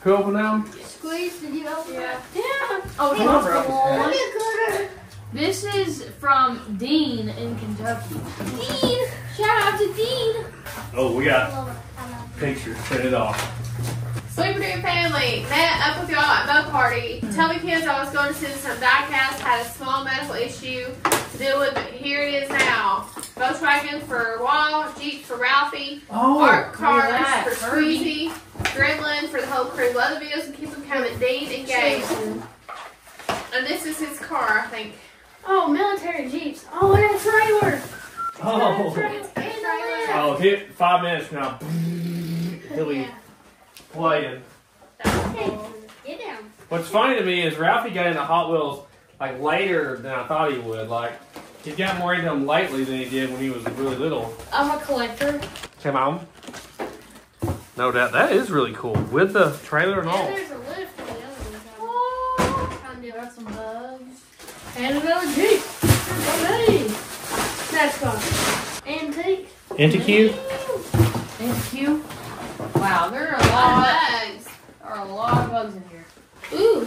Who opened them? Squeeze, did you open Yeah. that? Yeah. Oh, Come on, bro. Let me This is from Dean in Kentucky. Dean. Shout out to Dean. Oh, we got pictures. Set it off. Sleeper Dude family, met up with y'all at Mo Party. Tell me kids I was going to Citizen Diecast, had a small medical issue to deal with, but here it is now. Volkswagen for Wall, Jeep for Ralphie, Oh, Art Cars that. for Squeezy, Gremlin for the whole crew. Love the videos and keep them coming. Dean and Gabe. And this is his car, I think. Oh, military jeeps. Oh, and a trailer. oh, Trailer. oh! Hit five minutes now. He'll be playing. Get down. What's funny to me is Ralphie got into Hot Wheels like later than I thought he would. Like he got more into them lately than he did when he was really little. I'm a collector. Come on. No doubt that is really cool with the trailer and And all. there's a lift for the other one. Oh, trying to deal with some bugs. And another jeep. Hey. That's fun. Antique. Into Q. Thank you. Wow, there are a All lot. bugs. There are a lot of bugs in here. Ooh.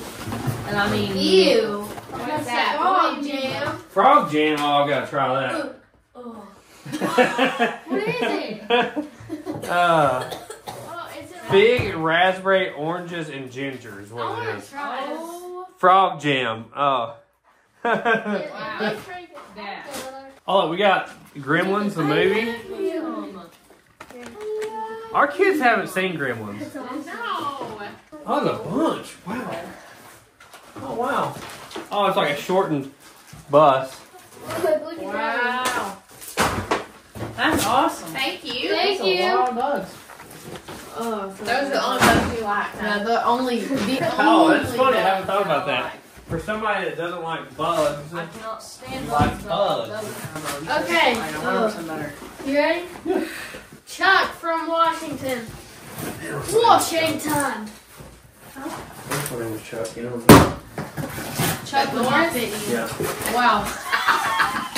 And I mean, Ew. What's that? Frog jam. Frog Jam. Oh, I gotta try that. Oh. *laughs* What is it? uh, Oh, it's big raspberry oranges and ginger is I what it want to try this. oh, Frog Jam. Oh. It- it Wow. looks *laughs* pretty oh, we got Gremlins the movie. Our kids haven't seen Gremlins. No. Oh, a bunch. Wow. Oh, wow. Oh, it's like a shortened bus. Look at that. wow. That's awesome. Thank you. Thank That's a you. lot of bugs. Oh, Those are the only bugs we like. No, the only. The *laughs* Oh, that's funny. I haven't thought about that. like. For somebody that doesn't like bugs, I cannot stand Like bugs. bugs. Okay. I know 100% better. Uh, you ready? Chuck from Washington. Washington. Which one was Chuck? You know? Chuck Norris. Yeah. Wow. *laughs*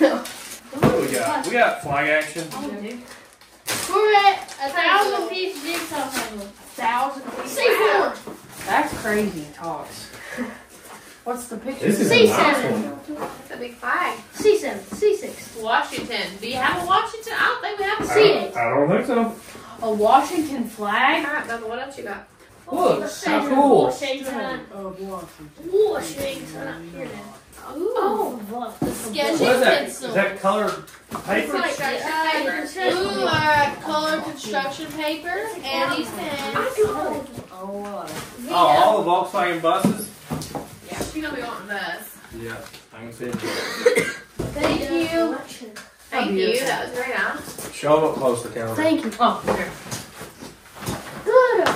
What do we got? We got flag action. Corvette, a thousand piece jigsaw puzzle. Thousand pieces. C4. That's crazy talks. What's the picture? This is a C7. nice one. That's a big flag. C7. C6. Washington. Do you have a Washington? I don't think we have a I See don't. I don't think so. A Washington flag? Alright, Bubba, what else you got? Look, how cool. Washington. Of Washington. Washington. Here it is. Oh. The sketchy What is that? pencil. Is that colored paper? It's like uh, Ooh, uh, colored construction paper, Andy's pen. Oh, uh, Oh, all the Volkswagen buses. she gonna be wanting this. Yeah, I can see it. Thank you. Thank you. That was very nice. Show them up close to the counter. Thank you. Oh, here. Good.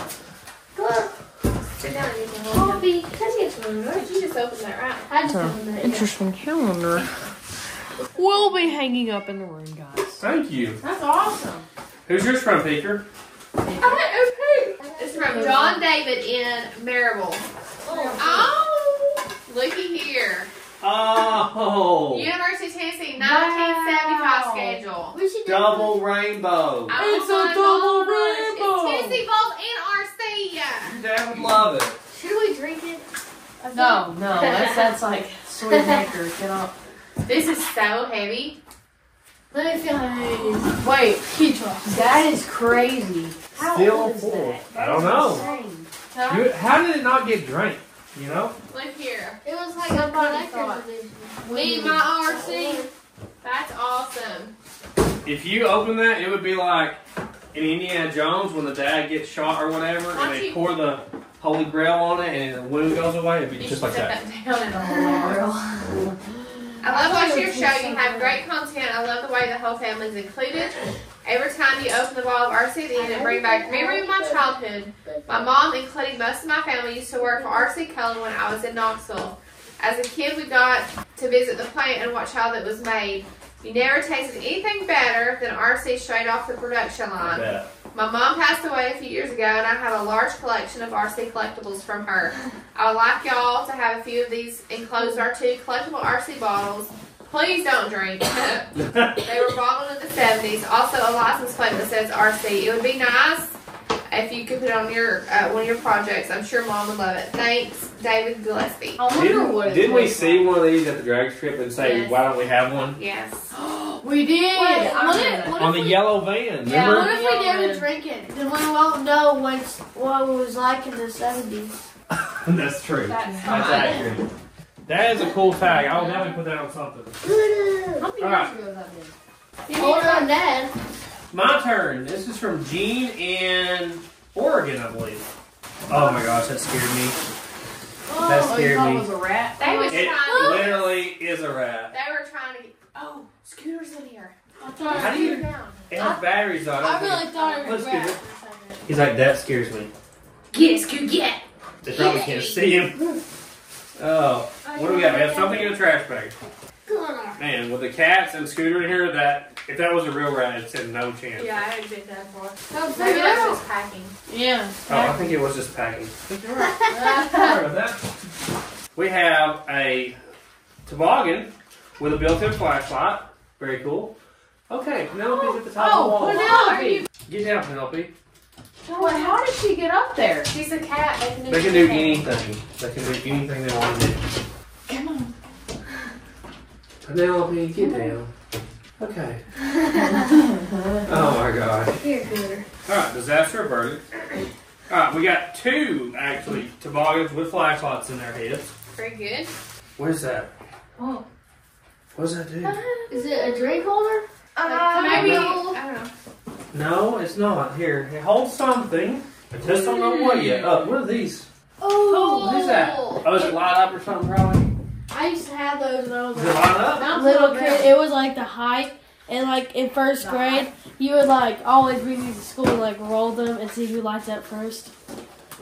Good. Sit down and you can hold it. Coffee. Can I get some right? You just opened that right. I just opened that. yeah. Interesting calendar. We'll be hanging up in the room, guys. Thank you. That's awesome. Who's yours from, Peter? It's from John David in Maryville. Oh. oh, looky here. Oh, University of Tennessee 1975 schedule. We should do double rainbow. Oh It's a double gosh, rainbow. It's Tennessee Balls and RC. Dad would love it. Should we drink it? No, no, *laughs* that's that's like soy nectar. Get off. This is so heavy. Let me feel how. Wait, Keep trying. that is crazy. How Still old is full. that? I don't know. Huh? You- how did it not get drank? You know? Look here. It was like Somebody a connector thought- position. Me, my RC. That's awesome. If you open that, it would be like in Indiana Jones when the dad gets shot or whatever, and they pour the Holy Grail on it, and the wound goes away. It'd be You just like that. that down in a whole *laughs* I love watching your show. You have great content. I love the way the whole family's included. Every time you open the ball of RC, the end, it brings back memory of my childhood. My mom, including most of my family, used to work for RC Cola when I was in Knoxville. As a kid, we got to visit the plant and watch how it was made. You never tasted anything better than RC straight off the production line. Yeah. My mom passed away a few years ago, and I have a large collection of RC collectibles from her. *laughs* I would like y'all to have a few of these enclosed our two collectible RC bottles. Please don't drink. *laughs* they were bottled in the 70s. Also, a license plate that says RC. It would be nice if you could put it on your uh, one of your projects. I'm sure mom would love it. Thanks, David Gillespie. I wonder Didn't, what it didn't we see one of these at the drag strip and say, Yes. why don't we have one? Yes. *gasps* We did. Wait, I what remember if, that. what On the we, yellow van, Yeah, remember? what if we Yeah, never drink it? Then we won't know what's, what it was like in the 70s. *laughs* That's true. That's That's accurate. That is a cool tag. I'll definitely put that on something. How many All right. years ago was that been? Hold on, Dad. My turn. This is from Gene in Oregon, I believe. Oh my gosh, that scared me. That Oh, you scared thought me. it was a rat? They was It trying. literally is a rat. They were trying to get. Oh, scooters in here. How do you? It has batteries on it. I really thought it was Let's get rat. it. He's like, that scares me. Get it, Scoot, get. They probably can't see him. Oh, what do we got? We have something in the trash bag. Man, with the cats and Scooter in here, that if that was a real rat, it said no chance. Yeah, I had been that far. Oh, Maybe figure that's just packing. Yeah. Oh, I think it was just packing. Sorry about that. We have a toboggan with a built-in flashlight. Very cool. Okay, Penelope's at the top Oh, of the oh, wall. Penelope! Get down, Penelope. Wait, how did she get up there? She's a cat. They can do, They can do anything. anything. They can do anything they want to do. Come on. Penelope, get down. Okay. *laughs* oh my gosh. Here, Gooder. Alright, disaster averted. Alright, we got two actually toboggans with flashlights in their heads. Very good. What is that? Oh. What does that do? *laughs* Is it a drink holder? Uh, maybe. no. I don't know. No, it's not. Here, it holds something. I just don't know what yet. Oh, what are these? Oh, What is that? Oh, is it light up or something probably? I used to have those when I was Is it a light up? little kid. It was like the height. And like in first grade, you would like always bring these to school and like roll them and see who lights up first.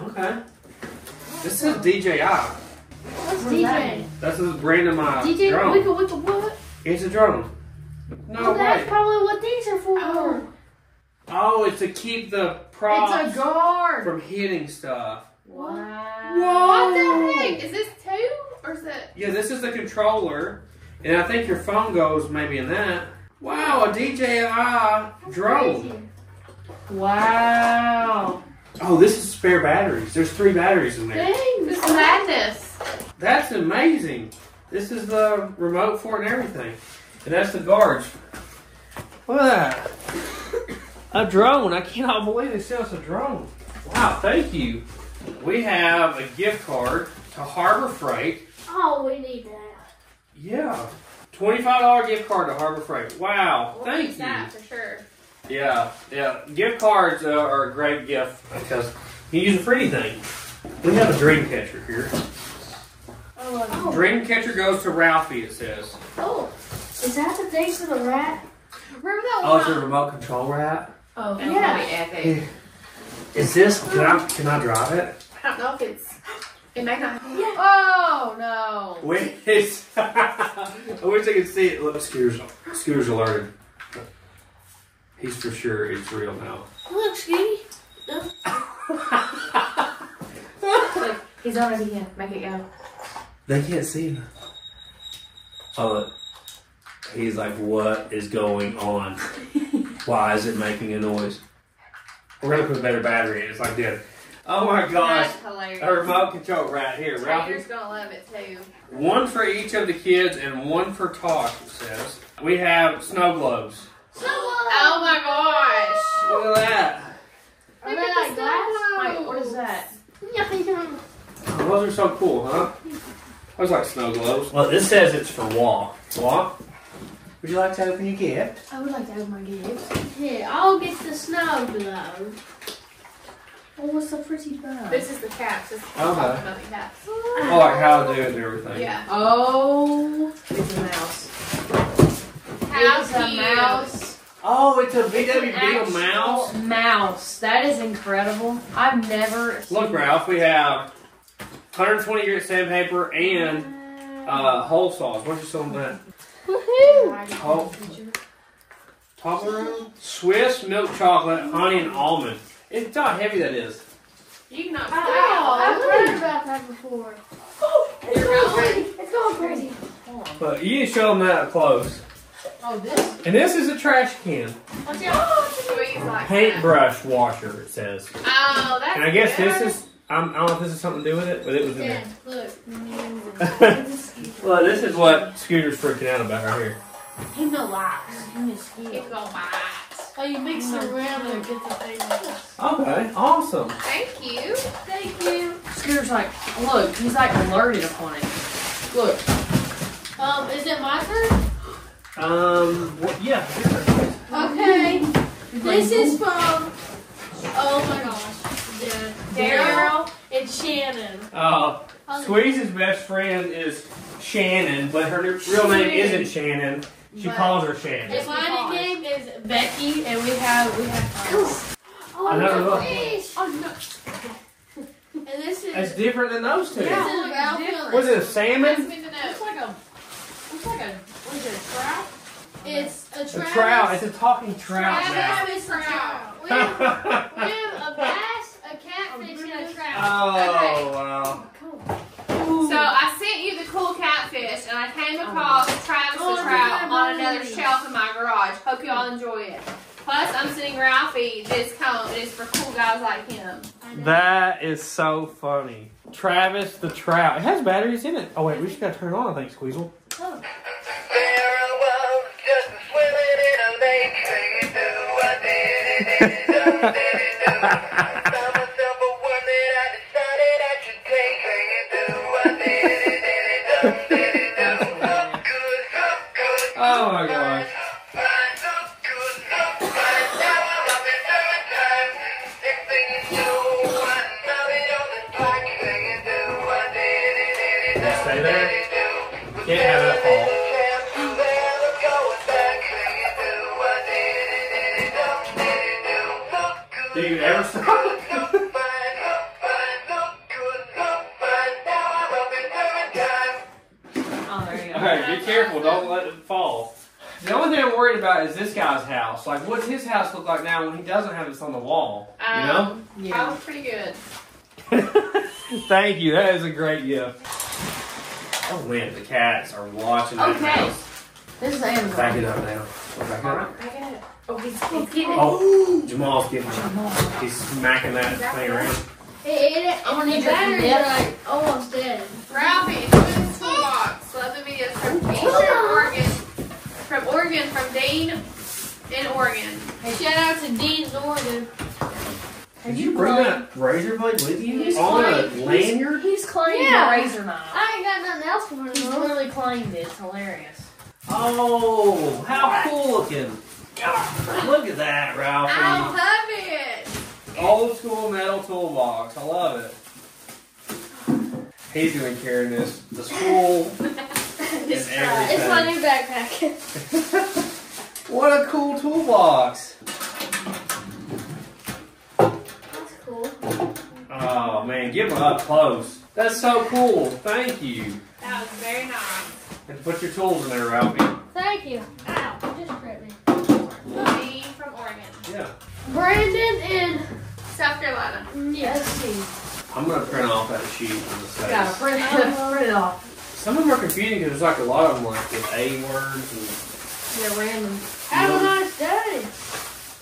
Okay. This is DJI. What's that DJ? That's the brand of uh, my DJ drone. Wicca Wicca what? It's a drone. No Oh, that's way. probably what these are for. Oh. Oh, it's to keep the props It's a guard. from hitting stuff. Wow. What the heck? Is this two? Or is it? Yeah, this is the controller, and I think your phone goes maybe in that. Wow, a DJI uh, drone. Wow. Oh, this is spare batteries. There's three batteries in there. Dang. This is madness. That's amazing. This is the remote for it and everything. And that's the guards. Look at that. A drone. I cannot believe they sent us a drone. Wow, thank you. We have a gift card to Harbor Freight. Oh, we need that. Yeah. $25 gift card to Harbor Freight. Wow, We'll thank you. that for sure. Yeah, yeah. Gift cards uh, are a great gift because you can use it for anything. We have a dream catcher here. Oh. Dream catcher goes to Ralphie. It says. Oh, is that the thing for the rat? Remember that Oh, one? it's a remote control rat. Oh, That's yeah. really epic. Is this? Can I can I drive it? I don't know if it's. It may not. Oh no. Wait, it's, *laughs* I wish I could see it. Look, Scooter's, Scooter's alerted. He's for sure it's real now. Look, Skinny. *laughs* Look, he's already here. Make it go. They can't see him. Oh, look. He's like, what is going on? Why is it making a noise? We're gonna put a better battery in. It's like this. Oh my gosh. That's hilarious. A remote control right here. Ralphie. Trader's gonna love it too. One for each of the kids and one for Tosh, it says. We have snow globes. Snow globes! Oh my gosh! Look at that. Look at like glass? Wait, what is that? Those are so cool, huh? Those like snow globes. Well, this says it's for Wall. Wall, would you like to open your gift? I would like to open my gift. Here, I'll get the snow globe. Oh, what's a pretty bird? This is the caps. This is Okay. about the caps. Oh, like how to do it and everything. Yeah. Oh, it's a mouse. How it's a mouse. Oh, it's a VW Actual Beetle mouse. Mouse. That is incredible. I've never. Look, seen- Ralph, we have 120 grit sandpaper and uh, hole saws. What's your song that? Oh. Toblerone? Swiss milk chocolate, honey, and almond. It's how heavy that is. You can knock it Oh, I've out. heard about that before. Oh, You're going. crazy. It's going crazy. But you didn't show them that up close. Oh, this. And this is a trash can. Squeeze. Paintbrush washer, it says. Oh, that's And I guess good. this is, I'm, I don't know if this has something to do with it, but it was in Yeah, there. look. *laughs* well, this is what Scooter's freaking out about right here. He no likes. He is It's scared. gonna. Oh, you mix it around and get the thing. Okay, awesome. Thank you. Thank you. Scooter's like, look, he's like alerted upon it. Look, Um, is it my turn? Um, what, yeah. Okay. This is from. Oh my gosh. Yeah. Daryl. and Shannon. Uh, Squeeze's best friend is Shannon, but her real name isn't Shannon. She But- calls her Shannon. And my name is Becky, and we have we have. friends. Oh, Another no, look. fish. Oh no. And this is. It's different than those two. This is it's Ralph. Was it a salmon? it's like a, it's like a, what is it, a trout? It's a A trout. trout. It's a talking trout now. Travis trout. *laughs* We have, we have a bass, a catfish, and a trout. oh, wow. So I sent you the cool catfish, and I came across Travis Oh, the trout yeah, on another nice. shelf in my garage. Hope y'all enjoy it. Plus, I'm sending Ralphie this cone. It's for cool guys like him. That is so funny. Travis the trout. It has batteries in it. Oh, wait, we just gotta turn it on, I think, Squeezle. There *laughs* *laughs* look like now when he doesn't have this on the wall? You know? Um, Yeah. Probably pretty good. *laughs* Thank you. That is a great gift. Oh man, the cats are watching Okay. house. This is Back Amazon. it up now. Back it up. I got it. Oh, he's, he's getting it. Oh, Jamal's getting He's smacking that thing around. It, ate it, I'm gonna the need your batteries flip. are like almost dead. Ralphie, it's in the toolbox. Love the videos from T-shirt Oregon. From Oregon, from Dean in Oregon. Hey, shout out to Dean's Oregon. Did you bring that razor blade with you He's on a claimed- lanyard? He's claimed Yeah. the razor knife. I ain't got nothing else for He's him. literally claimed it. It's hilarious. Oh, how cool looking! Look at that, I Ralphie. love it. Old school metal toolbox. I love it. He's gonna be carrying this to school *laughs* and It's my new backpack. *laughs* *laughs* What a cool toolbox! That's cool. Oh man, give them up close. That's so cool. Thank you. That was very nice. And put your tools in there, Ralphie. Thank you. Ow, you just hurt me. Me from Oregon. Yeah. Brandon in South Carolina. yes. I'm gonna print off that sheet on the side. Yeah, print it, *laughs* print it off. Some of them are confusing because there's like a lot of them like with A words Yeah, random. Have a nice day.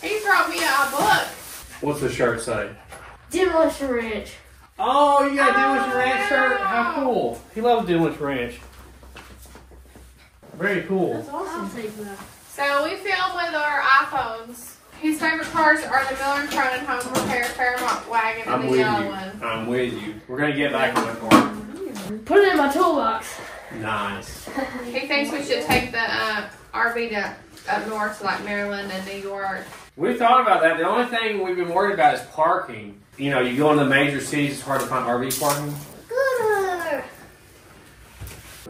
He brought me a book. what's the shirt say? Demolition Ranch. Oh, you got a Demolition Ranch shirt? How cool! He loves Demolition Ranch. Very cool. That's awesome. I'll take that. So we filmed with our iPhones. His favorite cars are the Miller and Cronin Home Repair Fairmont wagon and I'm the with yellow you. one. I'm with you. We're gonna get back on that car. Put it in my toolbox. Nice. *laughs* He thinks we should take the uh, RV to up north like Maryland and New York. We thought about that. The only thing we've been worried about is parking. You know, you go into the major cities, it's hard to find RV parking. Good.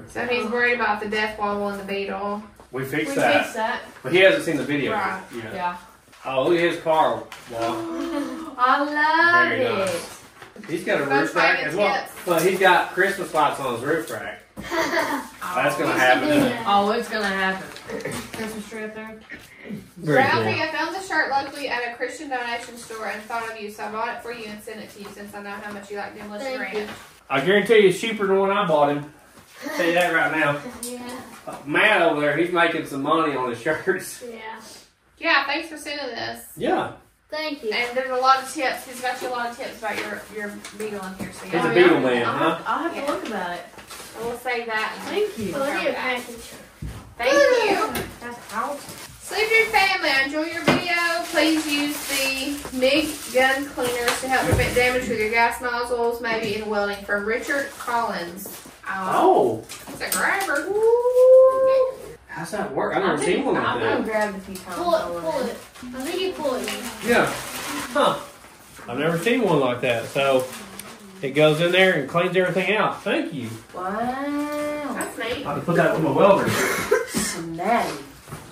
So he's worried about the death wobble and the beetle. We We fixed that. fixed that. But he hasn't seen the video. Right. yet. Yeah. Oh, look at his car. Wow. *laughs* I love Very it. nice. He's got a Bunch roof rack as well. But he's got Christmas lights on his roof rack. That's gonna happen. Oh, it's gonna happen. Christmas tree up there. Very Ralphie, cool. I found the shirt locally at a Christian donation store and thought of you, so I bought it for you and sent it to you since I know how much you like Demolition Thank you. Ranch. I guarantee you it's cheaper than when I bought him. I'll tell you that right now. Yeah. Uh, Matt over there, he's making some money on his shirts. *laughs* Yeah. Yeah, thanks for sending this. Yeah. Thank you. And there's a lot of tips. He's got you a lot of tips about your your beetle in here, so He's a beetle man, I'll, huh? have, I'll have Yeah. to look about it. We'll save that. Thank you. Well, I need a package. Thank you. That's out. Sleepy family, enjoy your video. Please use the MIG gun cleaners to help prevent damage with your gas nozzles, maybe in welding. From Richard Collins. Uh, oh, Oh, it's a grabber. how's that work? I've never seen one like I've been that. grabbed a few times. Pull it, pull it. I think you pull it. Yeah. Huh. I've never seen one like that. So it goes in there and cleans everything out. Thank you. Wow. That's neat. I'll have to put that with my welder. Snatty.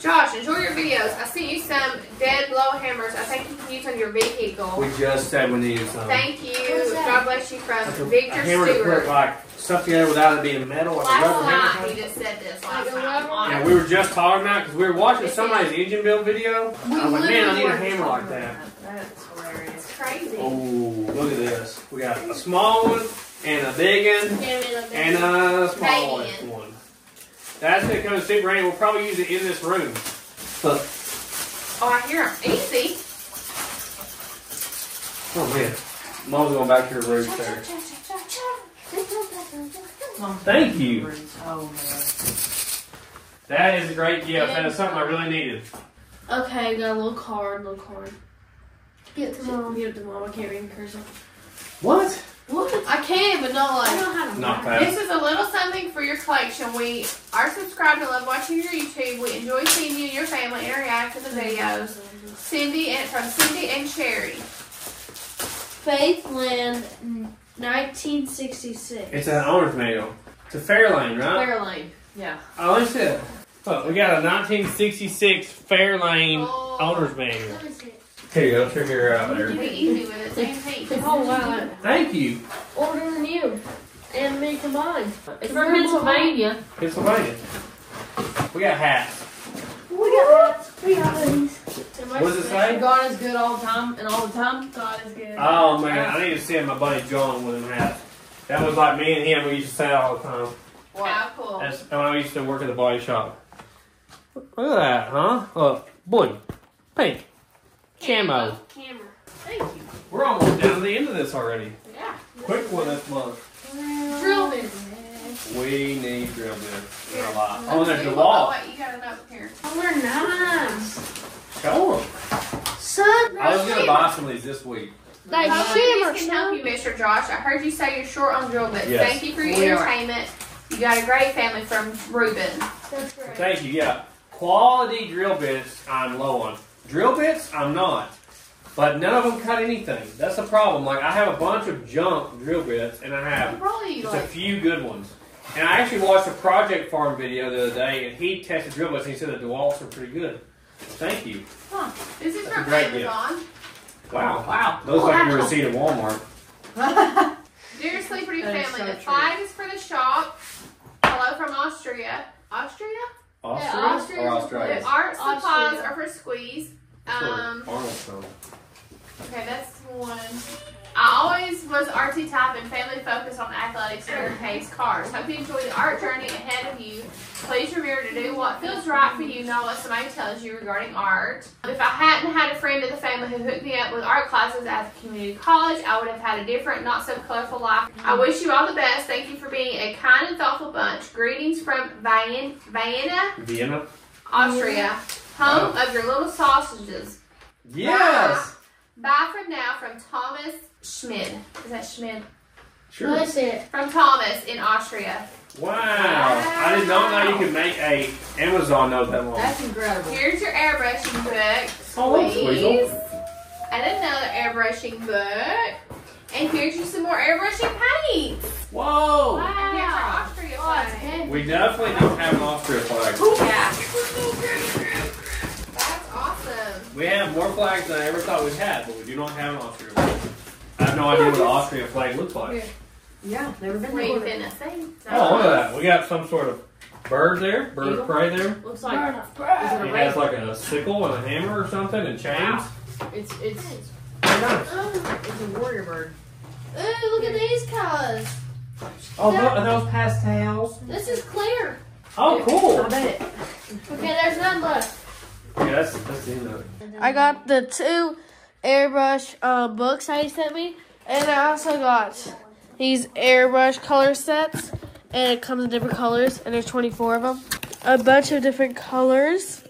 Josh, enjoy your videos. I sent you some dead blow hammers. I think you can use on your vehicle. We just said we needed some. Thank you. God bless you from That's a, a Victor hammer to put like stuff together without it being metal, like a Last rubber night he just said this. Last night. Yeah, we were just talking about because we were watching somebody's engine build video. We I was like, man, I need a were hammer like about that. That's hilarious. Crazy. Oh, look at this. We got a small one and a big one Give me the and a small one. That's gonna come to Super Rain. We'll probably use it in this room. Look. Oh, I hear them. Easy. Oh man. Mom's going back to her room there. Thank you. Oh man. That is a great gift. That is something I really needed. Okay, got a little card, little card. Get it to mom. Give it to mom. I can't read in cursive. What? What? I can, but not I like. don't have Not This is a little something for your collection. We are subscribed and love watching your YouTube. We enjoy seeing you and your family interact with the videos. Cindy and from Cindy and Sherry. Fairlane, 1966. It's an owner's manual. It's a Fairlane, right? Fairlane. Yeah. Oh, let me see it. Look, we got a 1966 Fairlane Oh. owner's manual. Let me see it. Here you go. Check her out there. We easy with it. Same thing. *laughs* Oh wow! Thank you. Older than you and me combined. It's from Pennsylvania. Pennsylvania. We got hats. We got hats. We got hoodies. What does it say? God is good all the time and all the time. God is good. Oh man, I need to send my buddy John with them hats. That was like me and him. We used to say that all the time. Wow, cool. That's when I used to work at the body shop. Look at that, huh? Look, blue, pink, camo. Camera. Thank you. We're almost down to the end of this already. Yeah. Quick one this month. Drill bit. We need drill bits. Not a lot. Let's Oh, there's see the wall. Oh, wait, you got a note here. Oh, they're nice. Show 'em. Son, I was gonna buy some of these this week. like Hopefully shimmer, these can help you, Mr. Josh. I heard you say you're short on drill bits. Yes. Thank you for your We are. entertainment. You got a great family from Ruben. That's great. Thank you. Yeah, quality drill bits. I'm low on drill bits. I'm not, but none of them cut anything. That's the problem. Like I have a bunch of junk drill bits, and I have Probably just a few good ones. And I actually watched a Project Farm video the other day, and he tested drill bits, and he said the DeWalt's are pretty good. Thank you. this is That's from a great gift. Amazon. Wow. Wow. Those like you were seen at Walmart. *laughs* Dear Sleeperty That is family, so the true. flag is for the shop. Hello from Austria. Austria? Austria Austria's or a Australia? The art supplies are for squeeze. That's where Um, Arnold's from. okay, that's one. I always was artsy type and family focused on athletics and pace cars. Hope you enjoy the art journey ahead of you. Please remember to do what feels right for you, not what somebody tells you regarding art. If I hadn't had a friend of the family who hooked me up with art classes at the community college, I would have had a different, not so colorful life. I wish you all the best. Thank you for being a kind and thoughtful bunch. Greetings from Vien- Vienna, Vienna. Austria, home of your little sausages. Yes. Bye for now from Thomas Schmid. Is that Schmid? Sure. That's it. From Thomas in Austria. Wow. I did not know you could make a Amazon note that long. That's incredible. Here's your airbrushing book. Oh, Squeeze. Squeezel. And another airbrushing book. And here's you some more airbrushing paints. Whoa. And here's our Austria flag. We definitely don't have an Austria flag. Yeah. That's awesome. We have more flags than I ever thought we'd have, but we do not have an Austria flag. I have no idea what an Austria flag looks like. Yeah, never been What you there. finna say? Oh, look at that. We got some sort of bird there, bird of prey there. Looks like is it a He has like a sickle and a hammer or something and chains. It's it's Very oh, it's a warrior bird. Ooh, look at these colors. Oh, look, are those pastels? This is clear. Oh, cool. I bet. Okay, there's none left. Yeah, that's, that's the end of it. I got the two airbrush um, books that he sent me, and I also got these airbrush color sets, and it comes in different colors, and there's 24 of them. A bunch of different colors.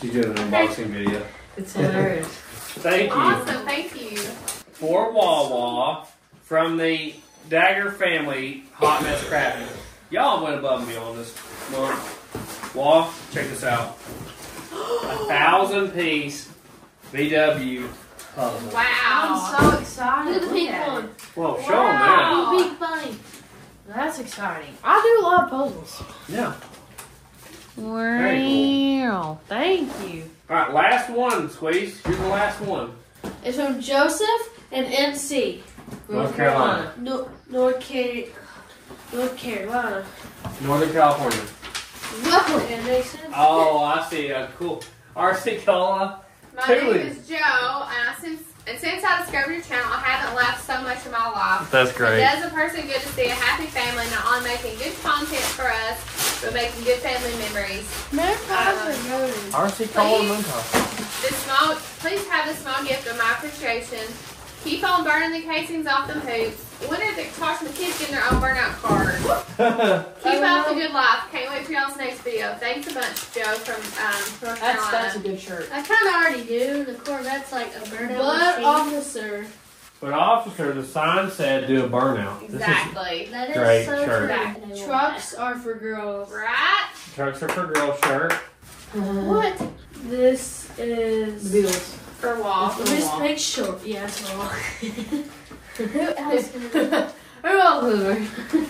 She's doing an unboxing video. It's hilarious. *laughs* Thank you. Awesome. Thank you. For Wawa from the Dagger family Hot Mess Crafting. Y'all went above and beyond this month. Wah, check this out. A thousand piece VW puzzle. Wow. I'm so excited. Look at the pink one. it. Whoa, show them that. Wow. Look at the pink bunny. That's exciting. I do love puzzles. Yeah. Wow. Thank you. All right, last one, Squeeze. You're the last one. It's from Joseph and NC. North Carolina. No, North, Car- North Carolina. Northern California. Whoa, that makes sense. Oh, I see. Uh, cool. RC Cola. My Totally. name is Joe, and, I, since and since I discovered your channel, I haven't laughed so much in my life. That's great. It does a person good to see a happy family not only making good content for us, but making good family memories. America's Um, are golden. RC Cola Cola Please. Mooncock. This small, please have this small gift of my appreciation. Keep on burning the casings off them hoops. When are the Tosh and the kids getting their own burnout card? *laughs* Keep up the good life. Can't wait for y'all's next video. Thanks a bunch, Joe from um, North That's Carolina. that's a good shirt. I kind of already do. The Corvette's like a burnout But machine. officer. But officer, the sign said do a burnout. This is- exactly. That is Great so shirt. true. Trucks are for girls. Right? trucks are for girl shirt. What? This is. The Beatles. For wall. Let me just make sure. Yeah, it's wrong. *laughs* Who else? Who else is there?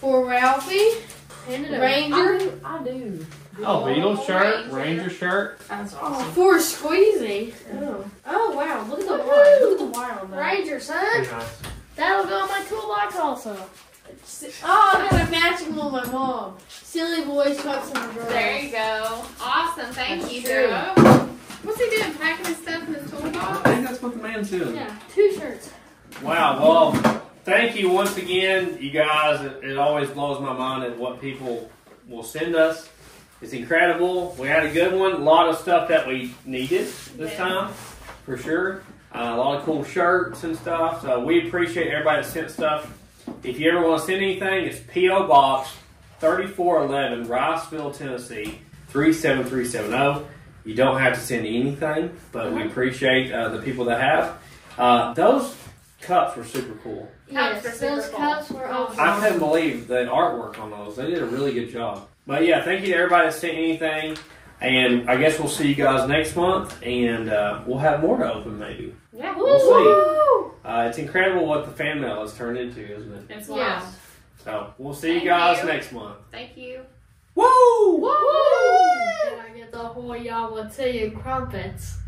For Ralphie, I Ranger, do. I do. Oh, Beatles shirt, Ranger. Ranger shirt. That's oh, awesome. for Squeezy. Oh. Oh wow, look at the wire. Look at the wire on that. Ranger, son. Very nice. That'll go on my toolbox also. Oh, I got a matching one with my mom. Silly boys, trucks, and girls. There you go. Awesome. Thank That's you, true. Joe. What's he doing? Packing his stuff in his toolbox? I think that's what the man's doing. Yeah, two shirts. Wow. Well, thank you once again, you guys. It, it always blows my mind at what people will send us. It's incredible. We had a good one. A lot of stuff that we needed this Yeah. time, for sure. Uh, a lot of cool shirts and stuff. So we appreciate everybody that sent stuff. If you ever want to send anything, it's P.O. Box 3411, Riceville, Tennessee 37370. You don't have to send anything, but we appreciate uh, the people that have. Uh, those cups were super cool. Yes, Cups are super those cool. cups were awesome. I couldn't believe the artwork on those. They did a really good job. But yeah, thank you to everybody that sent anything. And I guess we'll see you guys next month, and uh, we'll have more to open maybe. Yeah. We'll see. Uh, it's incredible what the fan mail has turned into, isn't it? It's Yeah. wild. So we'll see you Thank guys you. next month. Thank you. Woo! Did I get the whole Yawatian crumpets?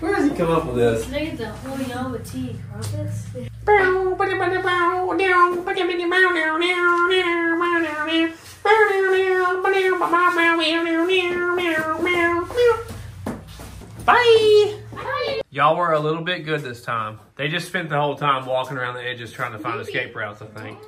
Where does he come up with this? Look at the whole Yawatian crumpets. Bye. Y'all were a little bit good this time. They just spent the whole time walking around the edges trying to find escape routes, I think.